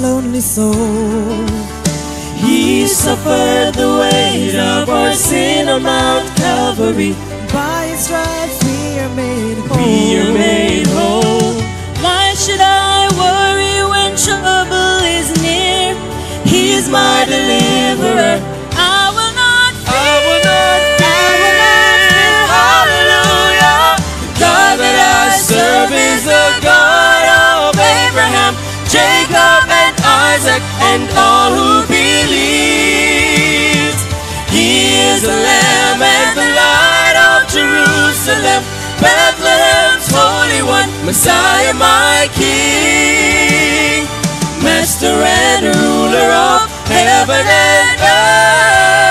Speaker 22: Lonely soul.
Speaker 15: He suffered the weight of our sin on Mount Calvary.
Speaker 22: By his stripes we are made whole.
Speaker 15: We are made whole.
Speaker 21: Why should I worry when trouble is near?
Speaker 15: He's my deliverer. Isaac, and all who believes. He is the Lamb and the Light of Jerusalem, Bethlehem's Holy One, Messiah, my King, Master and ruler of heaven and earth.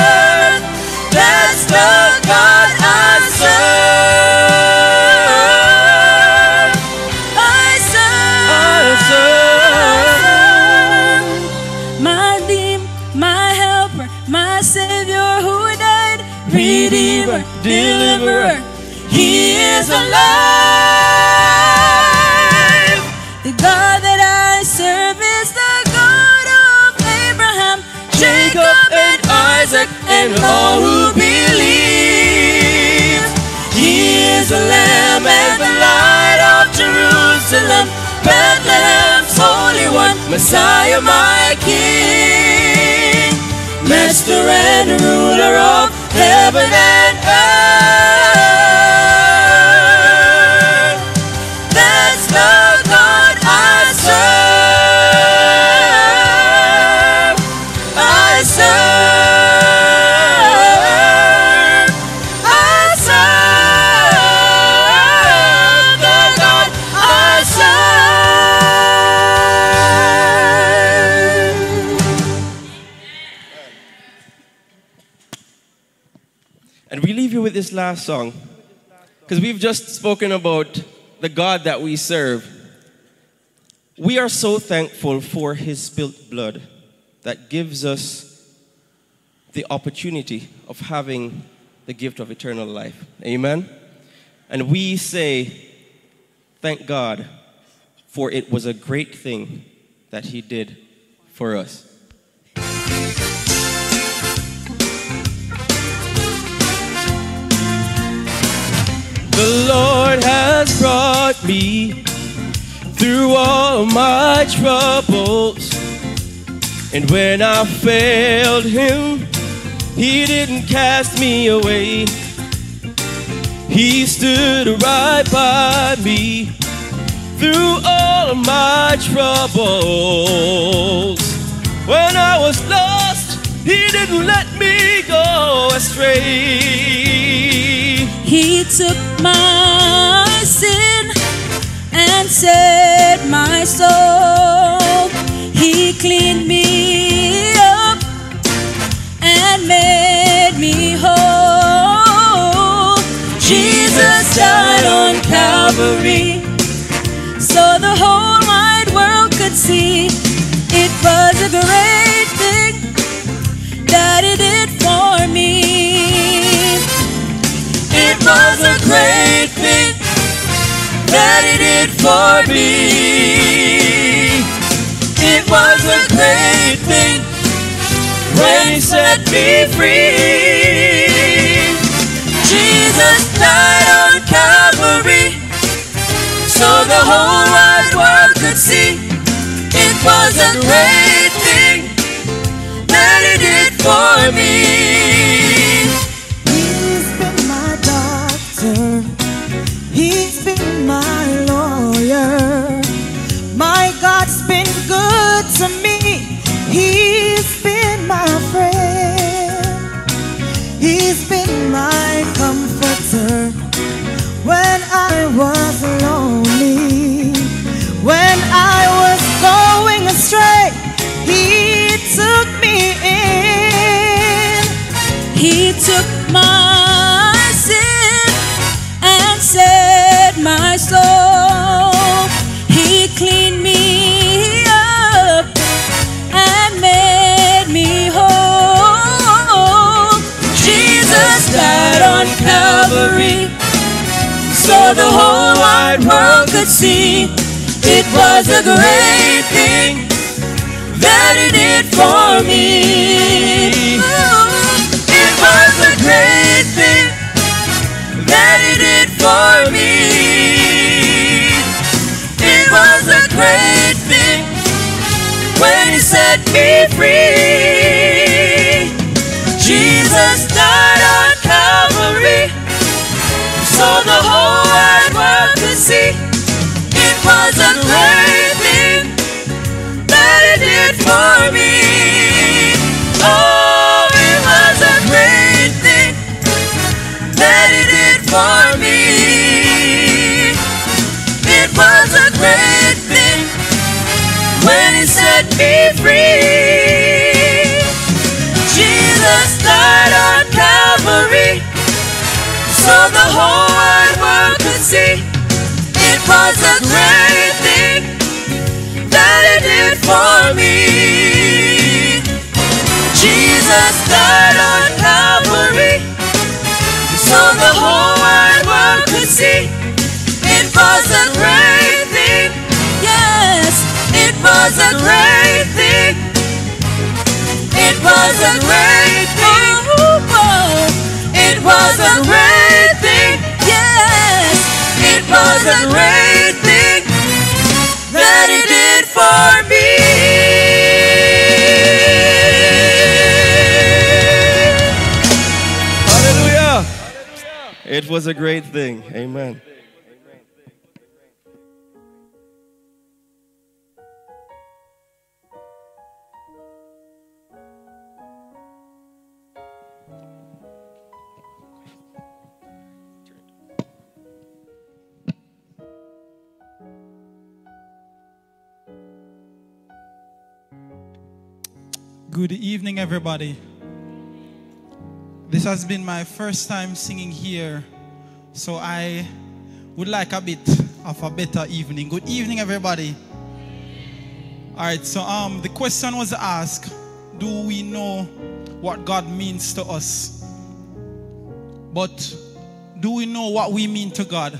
Speaker 21: And all who believe.
Speaker 15: He is the Lamb and the Light of Jerusalem, Bethlehem's Holy One, Messiah, my King, Master and Ruler of heaven and earth.
Speaker 20: This last song because we've just spoken about the God that we serve. We are so thankful for his spilt blood that gives us the opportunity of having the gift of eternal life. Amen. And we say, thank God, for it was a great thing that he did for us.
Speaker 15: The Lord has brought me through all my troubles. And when I failed Him, He didn't cast me away. He stood right by me through all of my troubles. When I was lost, He didn't let me go astray.
Speaker 21: He took my sin and set my soul. He cleaned me up and made me whole. Jesus died on Calvary so the whole wide world could see it was a great
Speaker 15: was a great thing that He did for me. It was a great thing when He set me free. Jesus died on Calvary so the whole wide world could see. It was a great thing that He did for me.
Speaker 22: To me. He's been my friend. He's been my comforter when I was
Speaker 15: so the whole wide world could see. It was a great thing that He did for me. It was a great thing that He did for me. It was a great thing when He set me free. So the whole wide world could see. It was a great thing that He did for me. Oh, it was a great thing that He did for me. It was a great thing when He set me free. Jesus died on Calvary so the whole wide world could see. It was a great thing that He did for me. Jesus died on Calvary so the whole wide world could see. It was a great thing. Yes, it was a great thing. It was a great thing. It was a great thing. Yes, it was a great thing that he did for me.
Speaker 20: Hallelujah. It was a great thing. Amen.
Speaker 23: Good evening, everybody. This has been my first time singing here, so I would like a bit of a better evening. Good evening, everybody. All right, so um, the question was asked Do we know what God means to us? But do we know what we mean to God?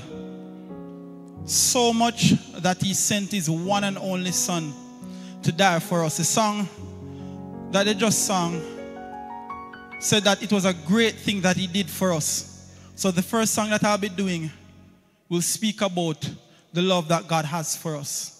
Speaker 23: So much that He sent His one and only Son to die for us. The song that they just sang said that it was a great thing that he did for us. So the first song that I'll be doing will speak about the love that God has for us.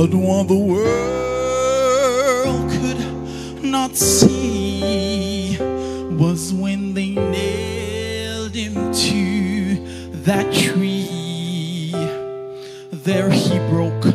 Speaker 24: But what the world could not see was when they nailed him to that tree. There he broke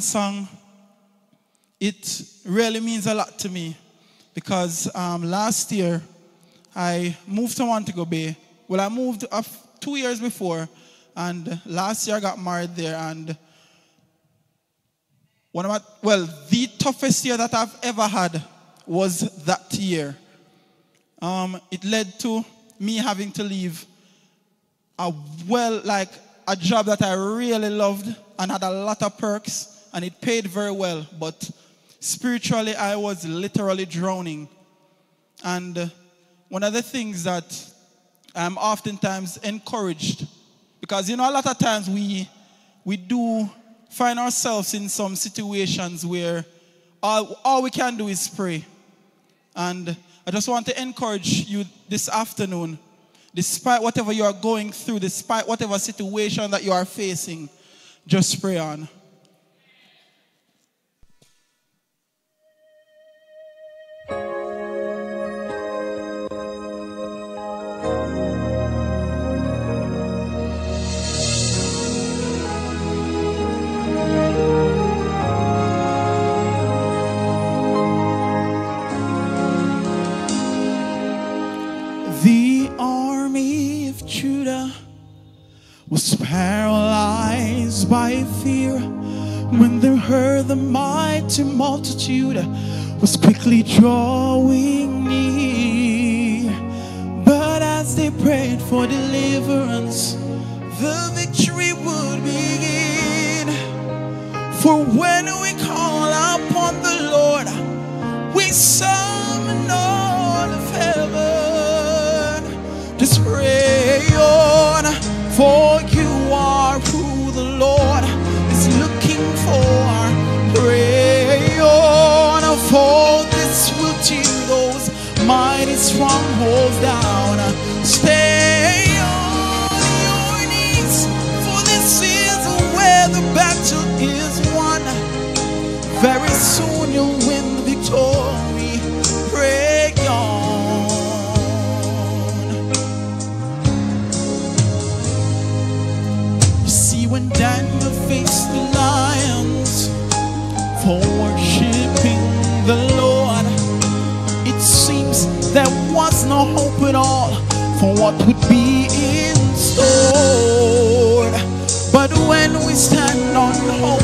Speaker 23: song, it really means a lot to me because um, last year I moved to Montego Bay. Well, I moved uh, two years before, and last year I got married there. And one of my, well, the toughest year that I've ever had was that year. Um, it led to me having to leave a well, like a job that I really loved and had a lot of perks, and it paid very well. But spiritually, I was literally drowning. And uh, one of the things that I'm oftentimes encouraged, because you know, a lot of times we we do find ourselves in some situations where all, all we can do is pray. And I just want to encourage you this afternoon, despite whatever you are going through, despite whatever situation that you are facing, just pray on. By fear when they heard the mighty multitude was quickly drawing near. But as they prayed for deliverance, the victory would begin. For when we call upon the Lord, we summon mighty strongholds down. no hope at all for what would be in store. But
Speaker 24: when we stand on hope,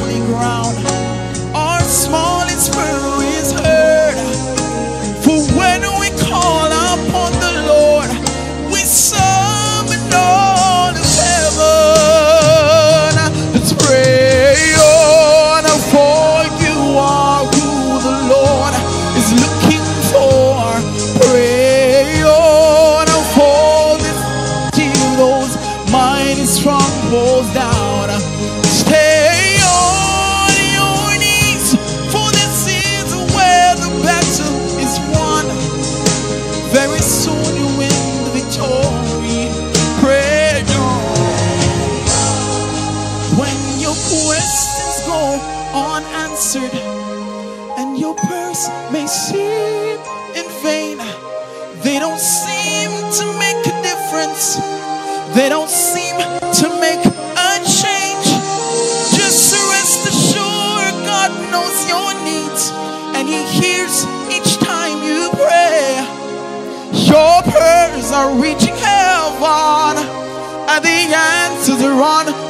Speaker 24: run.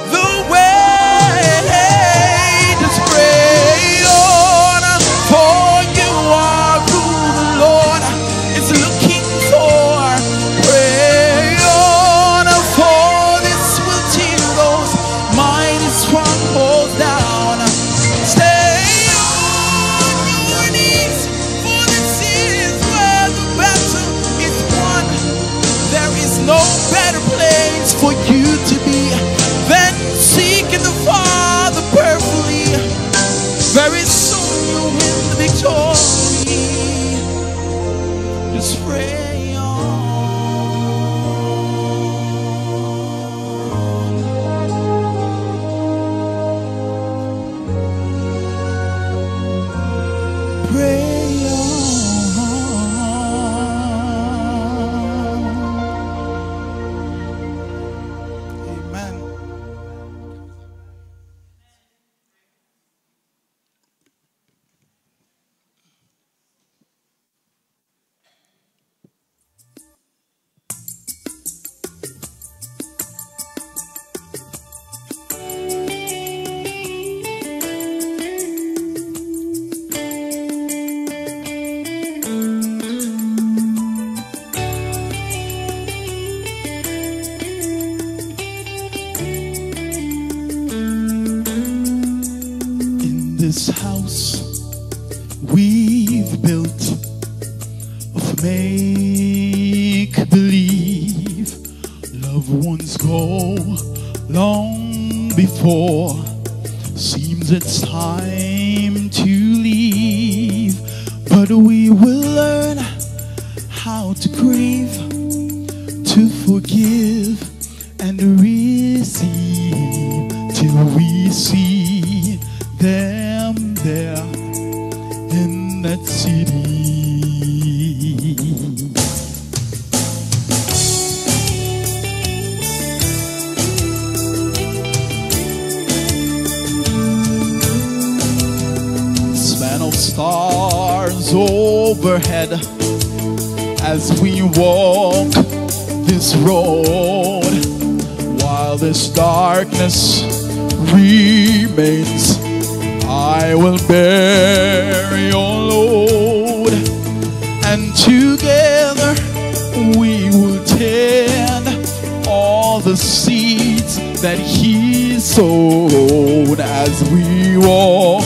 Speaker 24: soul as we walk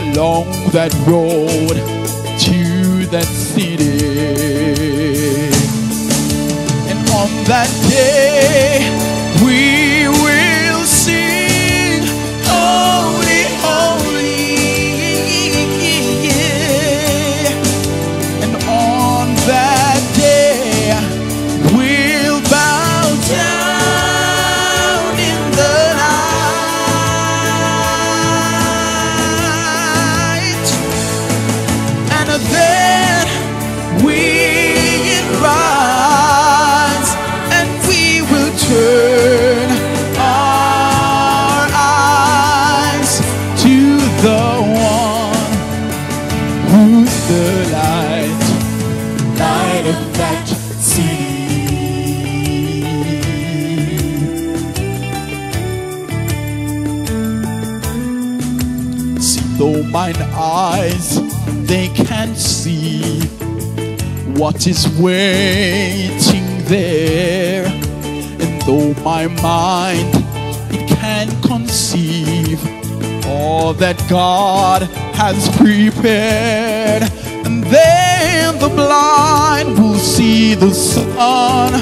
Speaker 24: along that road to that city. And on that day, we they can't see what is waiting there, and though my mind it can conceive all that God has prepared, and then the blind will see the sun.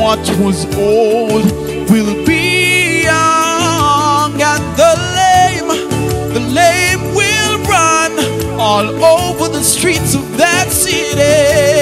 Speaker 24: What was old will be all over the streets of that city.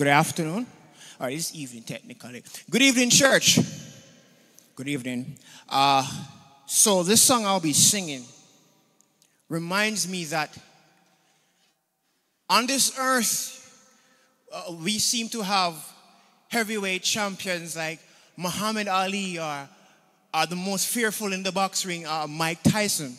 Speaker 19: Good afternoon, or it's evening technically. Good evening, church. Good evening. Uh, so, this song I'll be singing reminds me that on this earth, uh, we seem to have heavyweight champions like Muhammad Ali or, or the most fearful in the box ring, uh, Mike Tyson.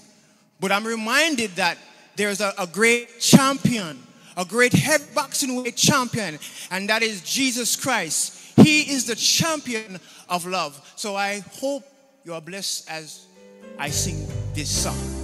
Speaker 19: But I'm reminded that there's a, a great champion, a great head boxing weight champion, and that is Jesus Christ. He is the champion of love. So I hope you are blessed as I sing this
Speaker 24: song.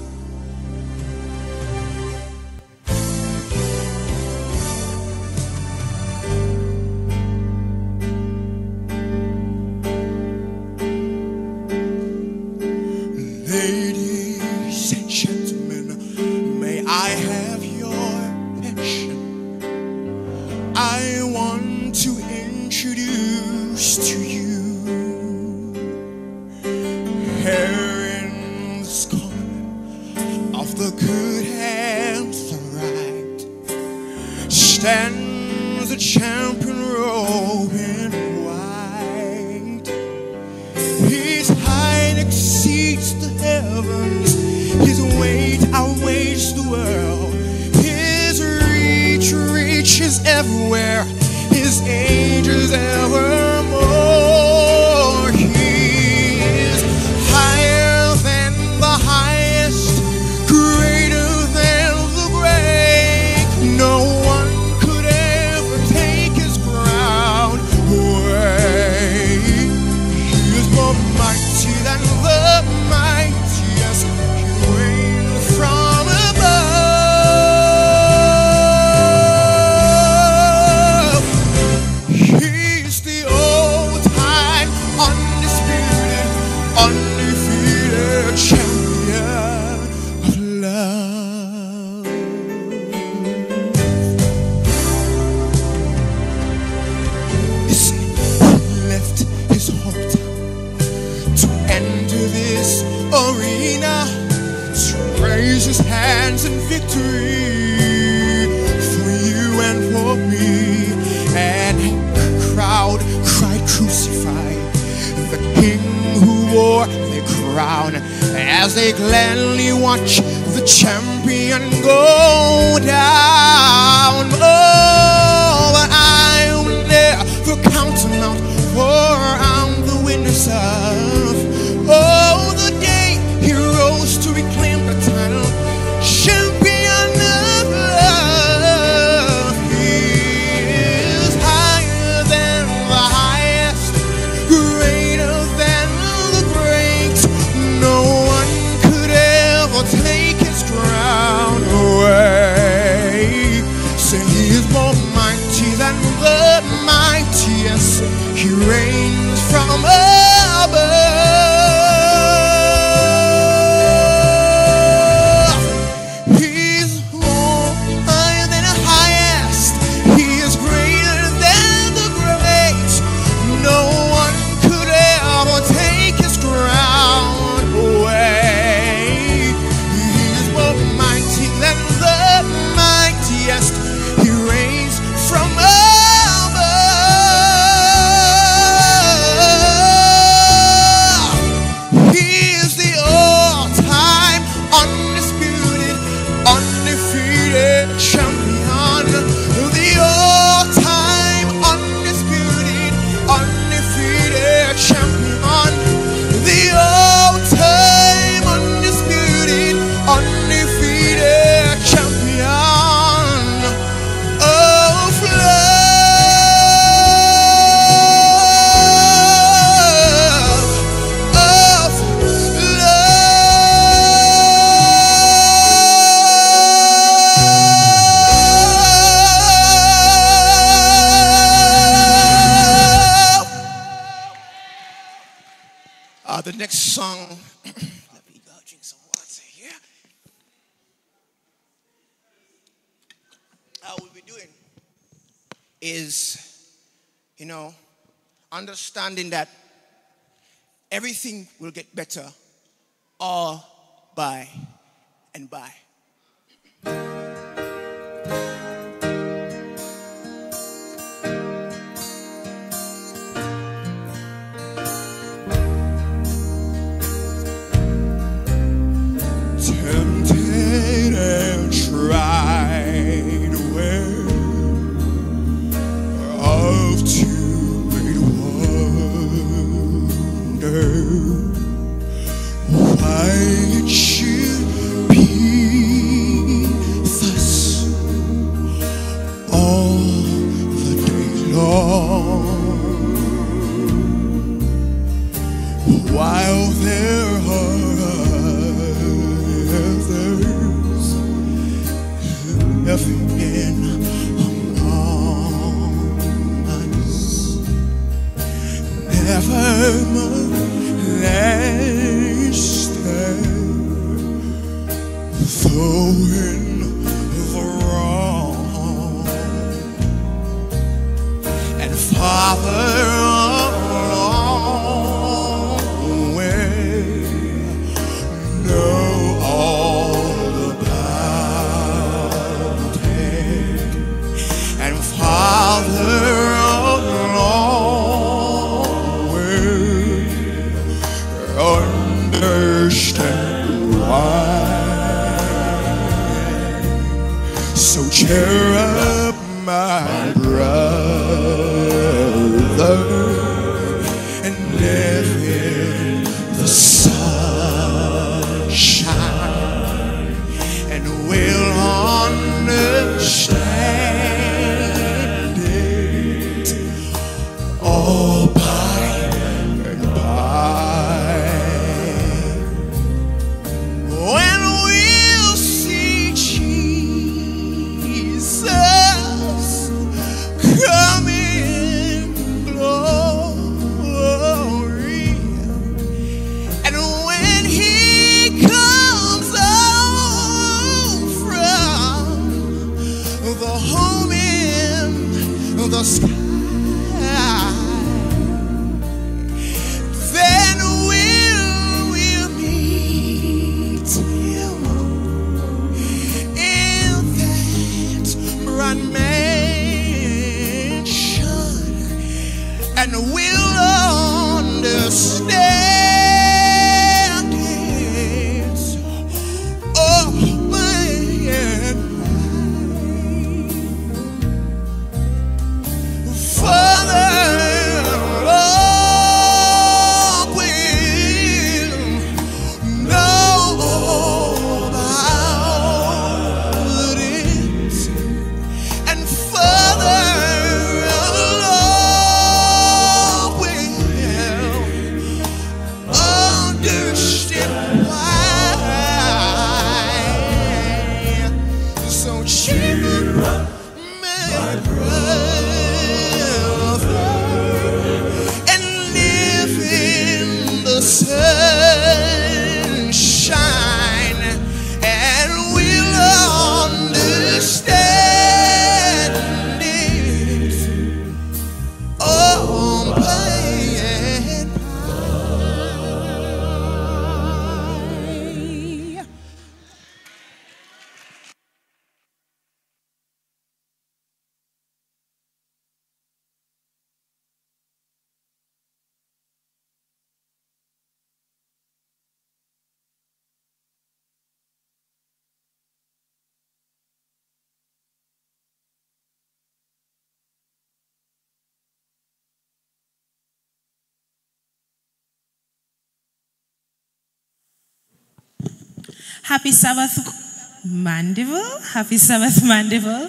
Speaker 15: Happy Sabbath, Mandeville. Happy Sabbath, Mandeville.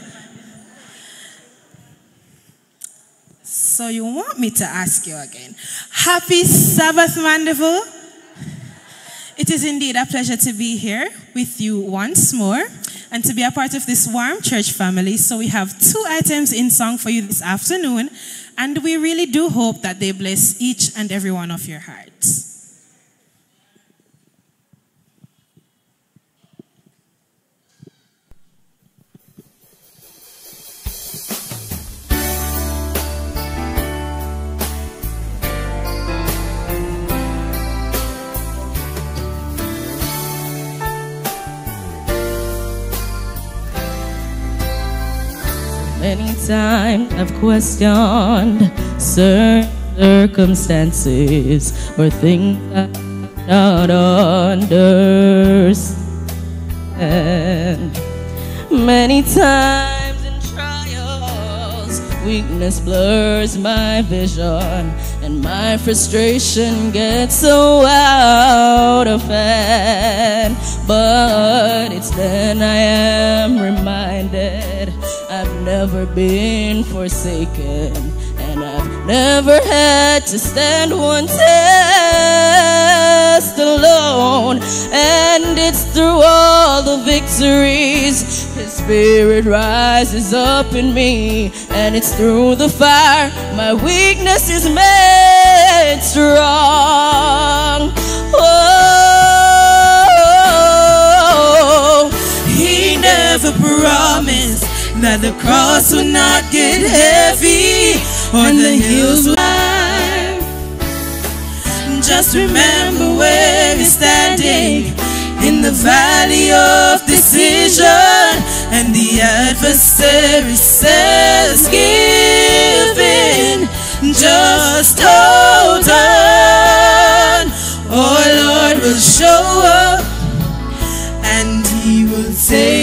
Speaker 15: So you want me to ask you again? Happy Sabbath, Mandeville. It is indeed a pleasure to be here with you once more and to be a part of this warm church family. So we have two items in song for you this afternoon, and we really do hope that they bless each and every one of your hearts.
Speaker 25: Times I've questioned circumstances or things I don't understand. Many times in trials, weakness blurs my vision, and my frustration gets so out of hand. But it's then I am reminded I've never been forsaken, and I've never had to stand one test alone. And it's through all the victories His Spirit rises up in me, and it's through the fire my weakness is made strong. Oh,
Speaker 15: He never promised that the cross will not get heavy on the hills. will. Just remember where you're standing in the valley of decision, and the adversary says, Give in, just hold on. Oh Lord will show up and he will take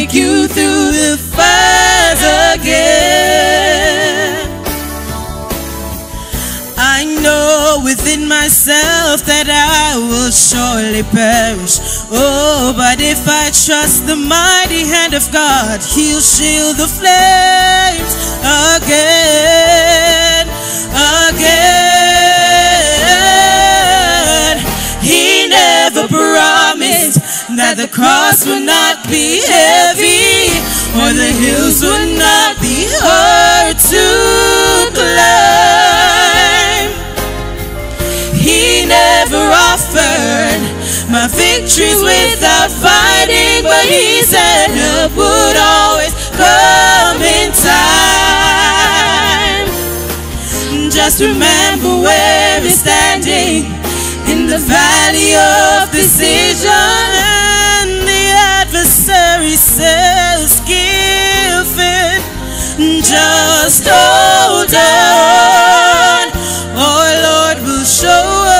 Speaker 15: myself that I will surely perish. Oh, but if I trust the mighty hand of God, He'll shield the flames again, again. He never promised that the cross would not be heavy or the hills would not be hard to climb. Offered my victories without fighting, but he said help would always come in time. Just remember where we're standing in the valley of decision, and the adversary says, Give in, just hold on. Our Lord will show up,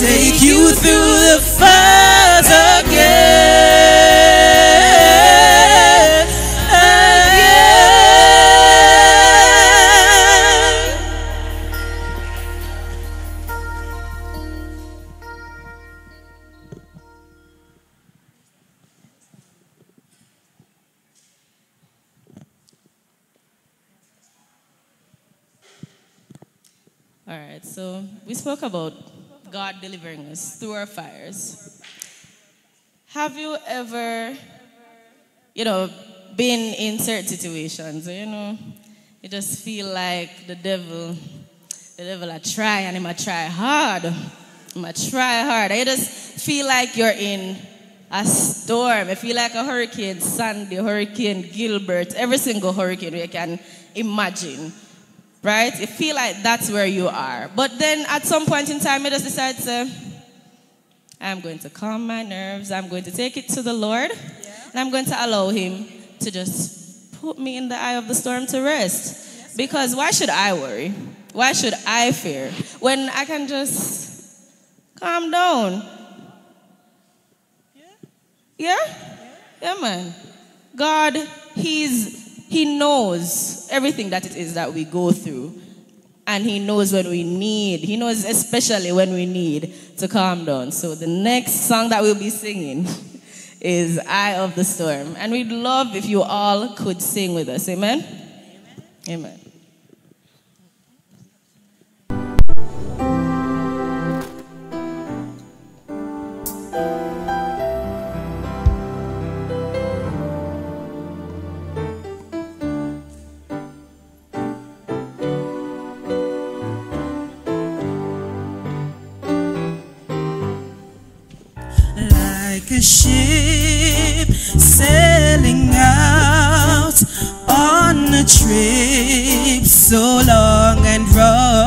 Speaker 15: take you through the fires again. again.
Speaker 25: All right, so we spoke about God delivering us through our fires. Have you ever, you know, been in certain situations, you know, you just feel like the devil, the devil I try and him I try hard. Him I try hard. I just feel like you're in a storm. I feel like a hurricane Sandy, hurricane Gilbert, every single hurricane you can imagine right? You feel like that's where you are. But then at some point in time, you just decide to, I'm going to calm my nerves. I'm going to take it to the Lord. Yeah. And I'm going to allow Him to just put me in the eye of the storm to rest. Yes. Because why should I worry? Why should I fear? When I can just calm down.
Speaker 26: Yeah? Yeah, yeah, yeah man. God, He's he knows everything that it is that we go through. And He knows when we need. He knows especially when we need to calm down. So the next song that we'll be singing is Eye of the Storm. And we'd love if you all could sing with us. Amen? Amen.
Speaker 15: Amen. the ship sailing out on a trip so long and rough.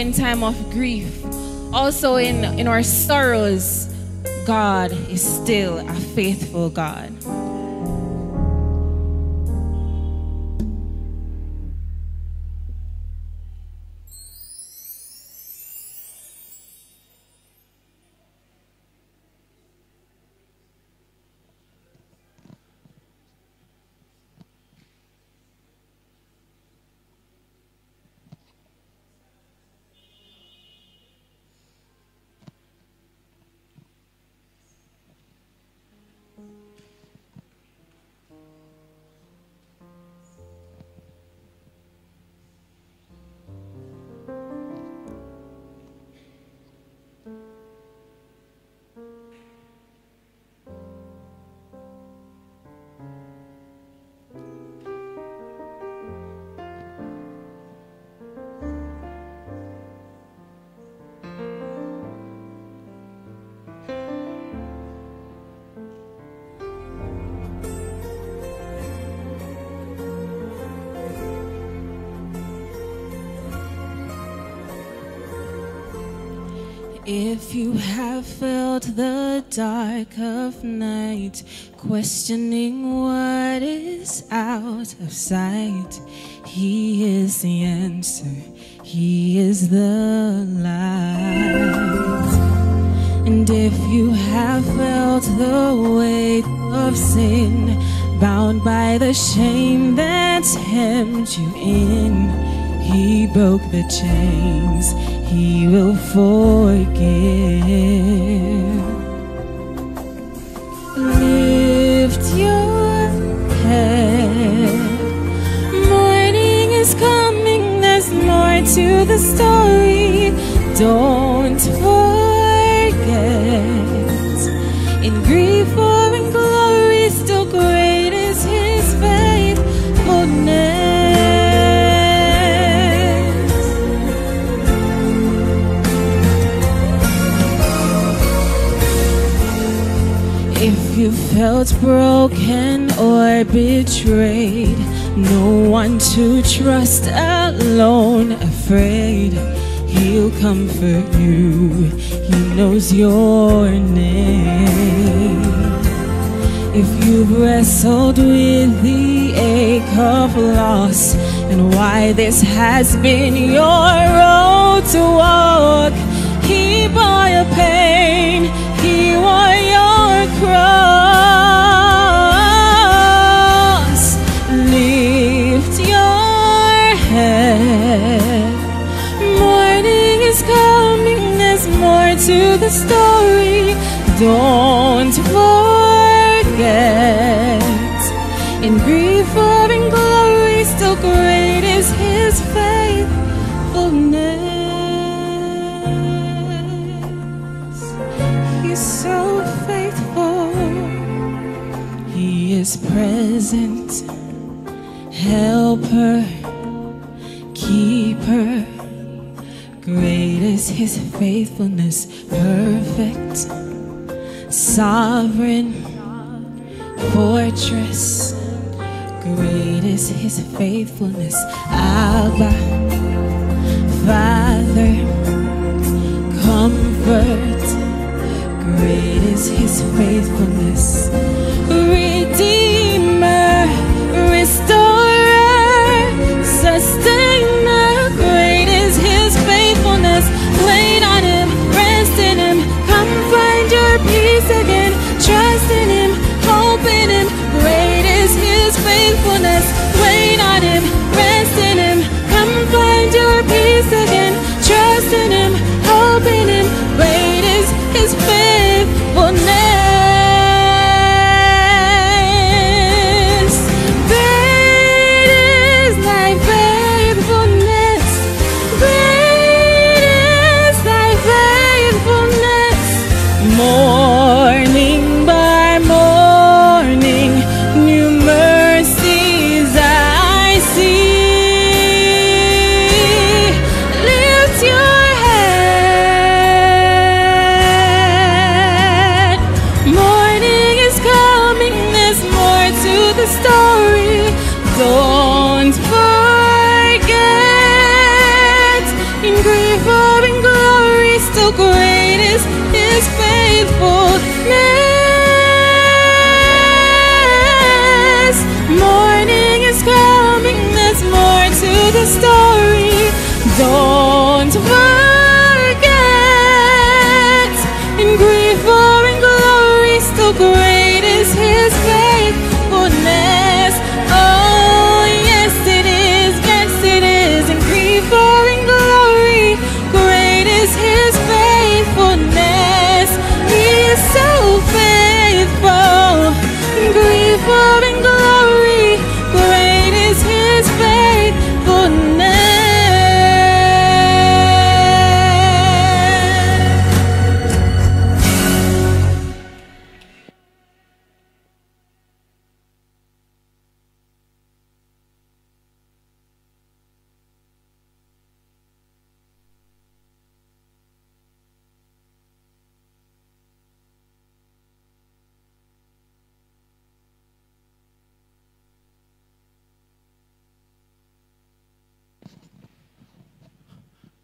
Speaker 15: In
Speaker 2: time of grief, also in, in our sorrows. God is still a faithful God. Dark of night, questioning what is out of sight, He is the answer, He is the light. And if you have felt the weight of sin, bound by the shame that's hemmed you in, He broke the chains, He will forgive. To the story. Don't forget. In grief or in glory, still great is his faithfulness. If you felt broken or betrayed, no one to trust, alone, afraid, he'll comfort you. He knows your name. If you've wrestled with the ache of loss and why this has been your road to walk, he bore your pain, he wore your cross. To the story. Don't forget. In grief or in glory, still great is his faithfulness. He's so faithful. He is present, helper, keeper. Great is his faithfulness, perfect, sovereign, fortress. Great is his faithfulness, Abba, Father, comfort. Great is his faithfulness, so great is his faithfulness. Morning is coming, there's more to the story. Don't forget,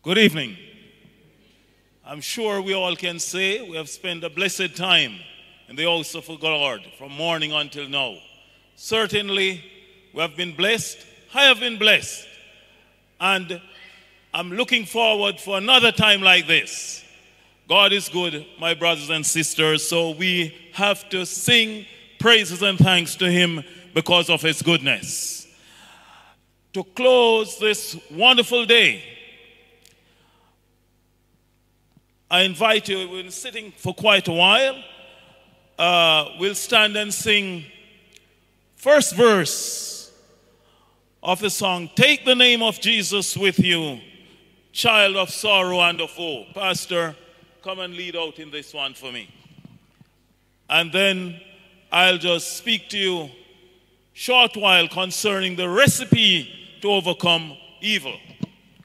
Speaker 27: Good evening. I'm sure we all can say we have spent a blessed time in the house of the Lord from morning until now. Certainly, we have been blessed. I have been blessed. And I'm looking forward for another time like this. God is good, my brothers and sisters, so we have to sing praises and thanks to Him because of His goodness. To close this wonderful day, I invite you, we've been sitting for quite a while. Uh, we'll stand and sing first verse of the song, Take the Name of Jesus with You, Child of Sorrow and of Woe. Pastor, come and lead out in this one for me. And then I'll just speak to you short while concerning the recipe to overcome evil.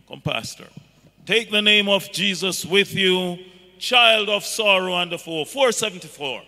Speaker 27: Come, Pastor. Take the name of Jesus with you, child of sorrow and of woe. 474.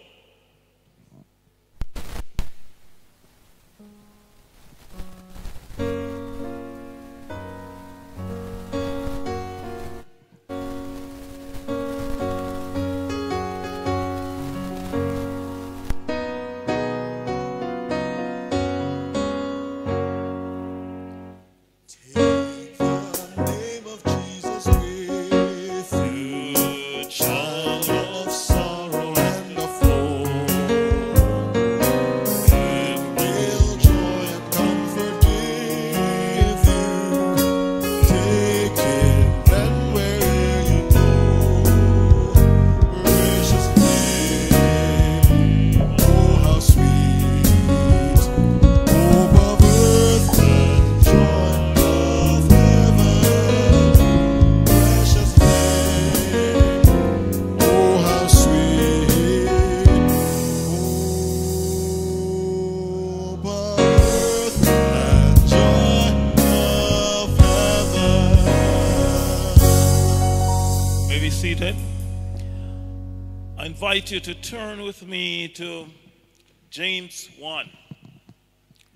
Speaker 27: Invite you to turn with me to James 1,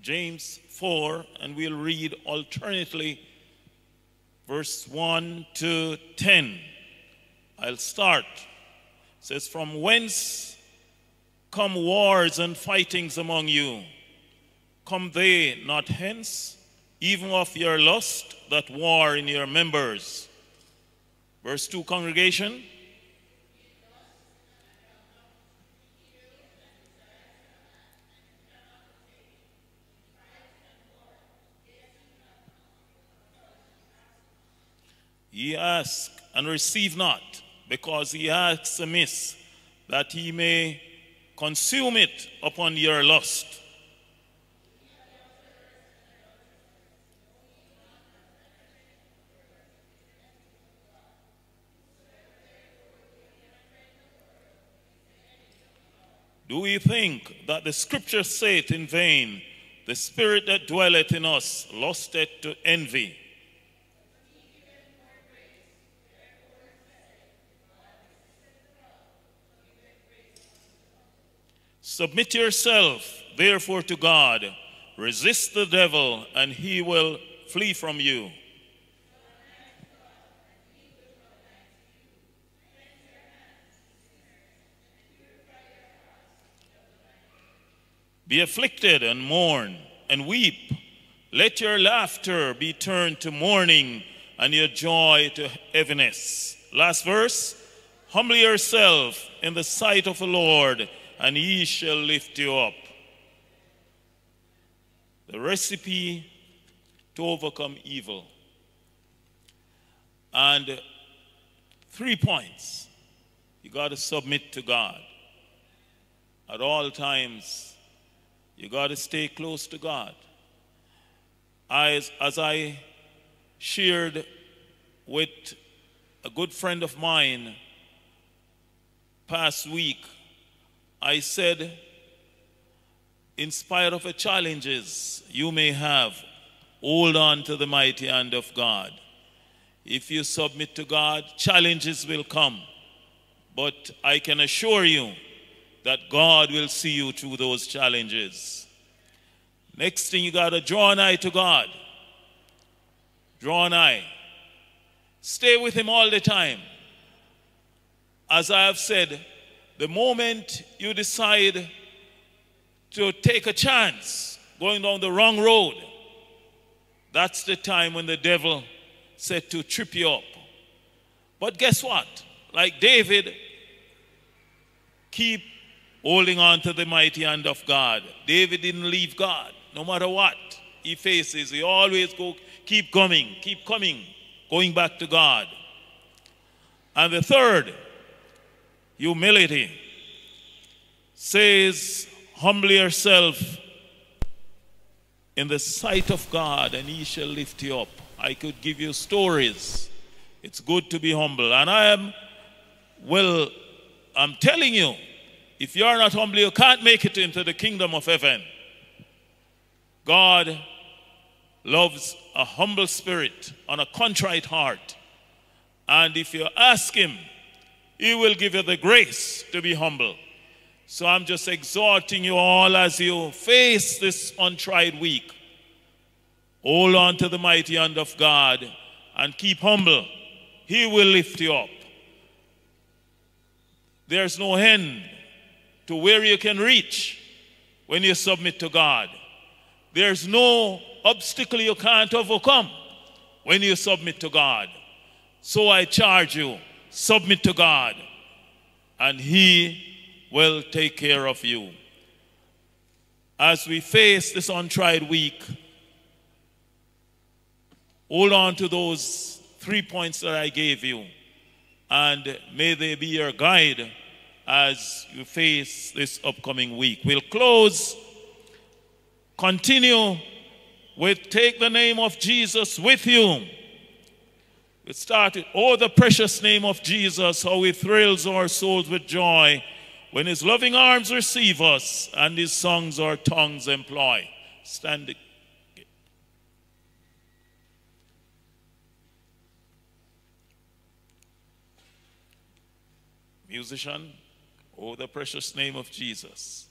Speaker 27: James 4, and we'll read alternately verse 1 to 10. I'll start. It says, From whence come wars and fightings among you? Come they not hence, even of your lust that war in your members? Verse 2, congregation. Ye ask and receive not, because ye ask amiss, that he may consume it upon your lust. Do we think that the scripture saith in vain, the spirit that dwelleth in us lusteth to envy? Submit yourself, therefore, to God. Resist the devil, and he will flee from you. Be afflicted and mourn and weep. Let your laughter be turned to mourning and your joy to heaviness. Last verse Humble yourself in the sight of the Lord and he shall lift you up. The recipe to overcome evil. And three points. You got to submit to God. At all times, you got to stay close to God. As, as I shared with a good friend of mine past week, I said, in spite of the challenges you may have, hold on to the mighty hand of God. If you submit to God, challenges will come. But I can assure you that God will see you through those challenges. Next thing, you got to draw an eye to God. Draw an eye. Stay with Him all the time. As I have said, the moment you decide to take a chance going down the wrong road, that's the time when the devil said to trip you up. But guess what? Like David, keep holding on to the mighty hand of God. David didn't leave God, no matter what he faces. He always go, keep coming, keep coming, going back to God. And the third, humility, says, humble yourself in the sight of God, and he shall lift you up. I could give you stories. It's good to be humble. And I am, well, I'm telling you, if you are not humble, you can't make it into the kingdom of heaven. God loves a humble spirit and a contrite heart. And if you ask Him, He will give you the grace to be humble. So I'm just exhorting you all as you face this untried week. Hold on to the mighty hand of God and keep humble. He will lift you up. There's no end to where you can reach when you submit to God. There's no obstacle you can't overcome when you submit to God. So I charge you, submit to God, and He will take care of you. As we face this untried week, hold on to those three points that I gave you, and may they be your guide as you face this upcoming week. We'll close, continue with Take the Name of Jesus with you. We started, Oh, the precious name of Jesus, how it thrills our souls with joy when his loving arms receive us and his songs our tongues employ. Standing. Musician, oh, the precious name of Jesus.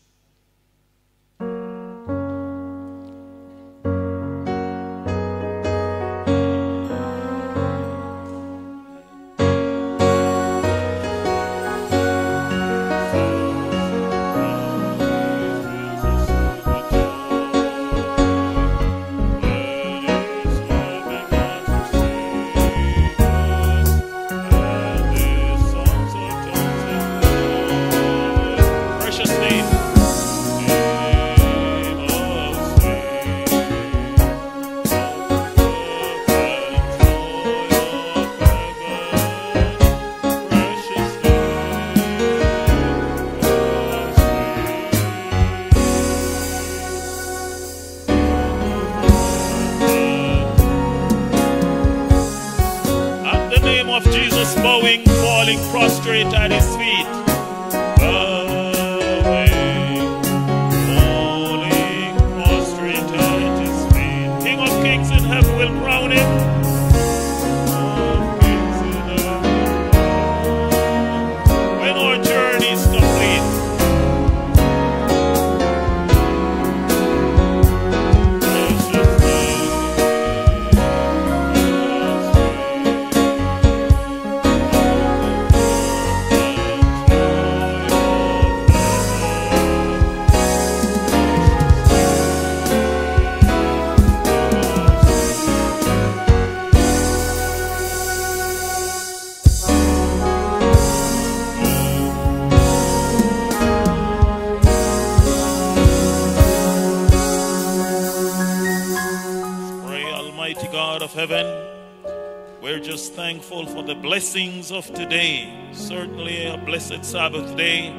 Speaker 27: Blessings of today. Certainly a blessed Sabbath day.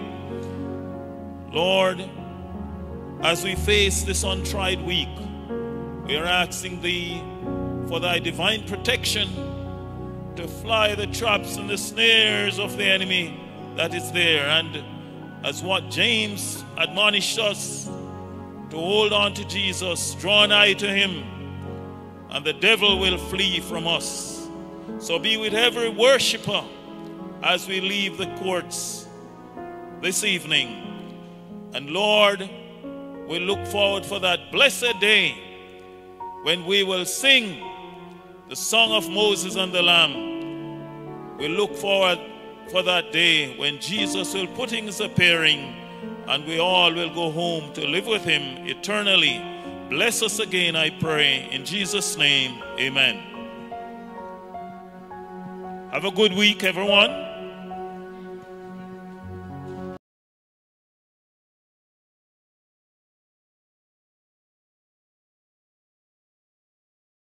Speaker 27: Lord, as we face this untried week, we are asking Thee for Thy divine protection to fly the traps and the snares of the enemy that is there. And as what James admonished us to hold on to Jesus, draw nigh to Him, and the devil will flee from us. So be with every worshiper as we leave the courts this evening. And Lord, we look forward for that blessed day when we will sing the song of Moses and the Lamb. We look forward for that day when Jesus will put in his appearing and we all will go home to live with him eternally. Bless us again, I pray. In Jesus' name, amen. Have a good week, everyone.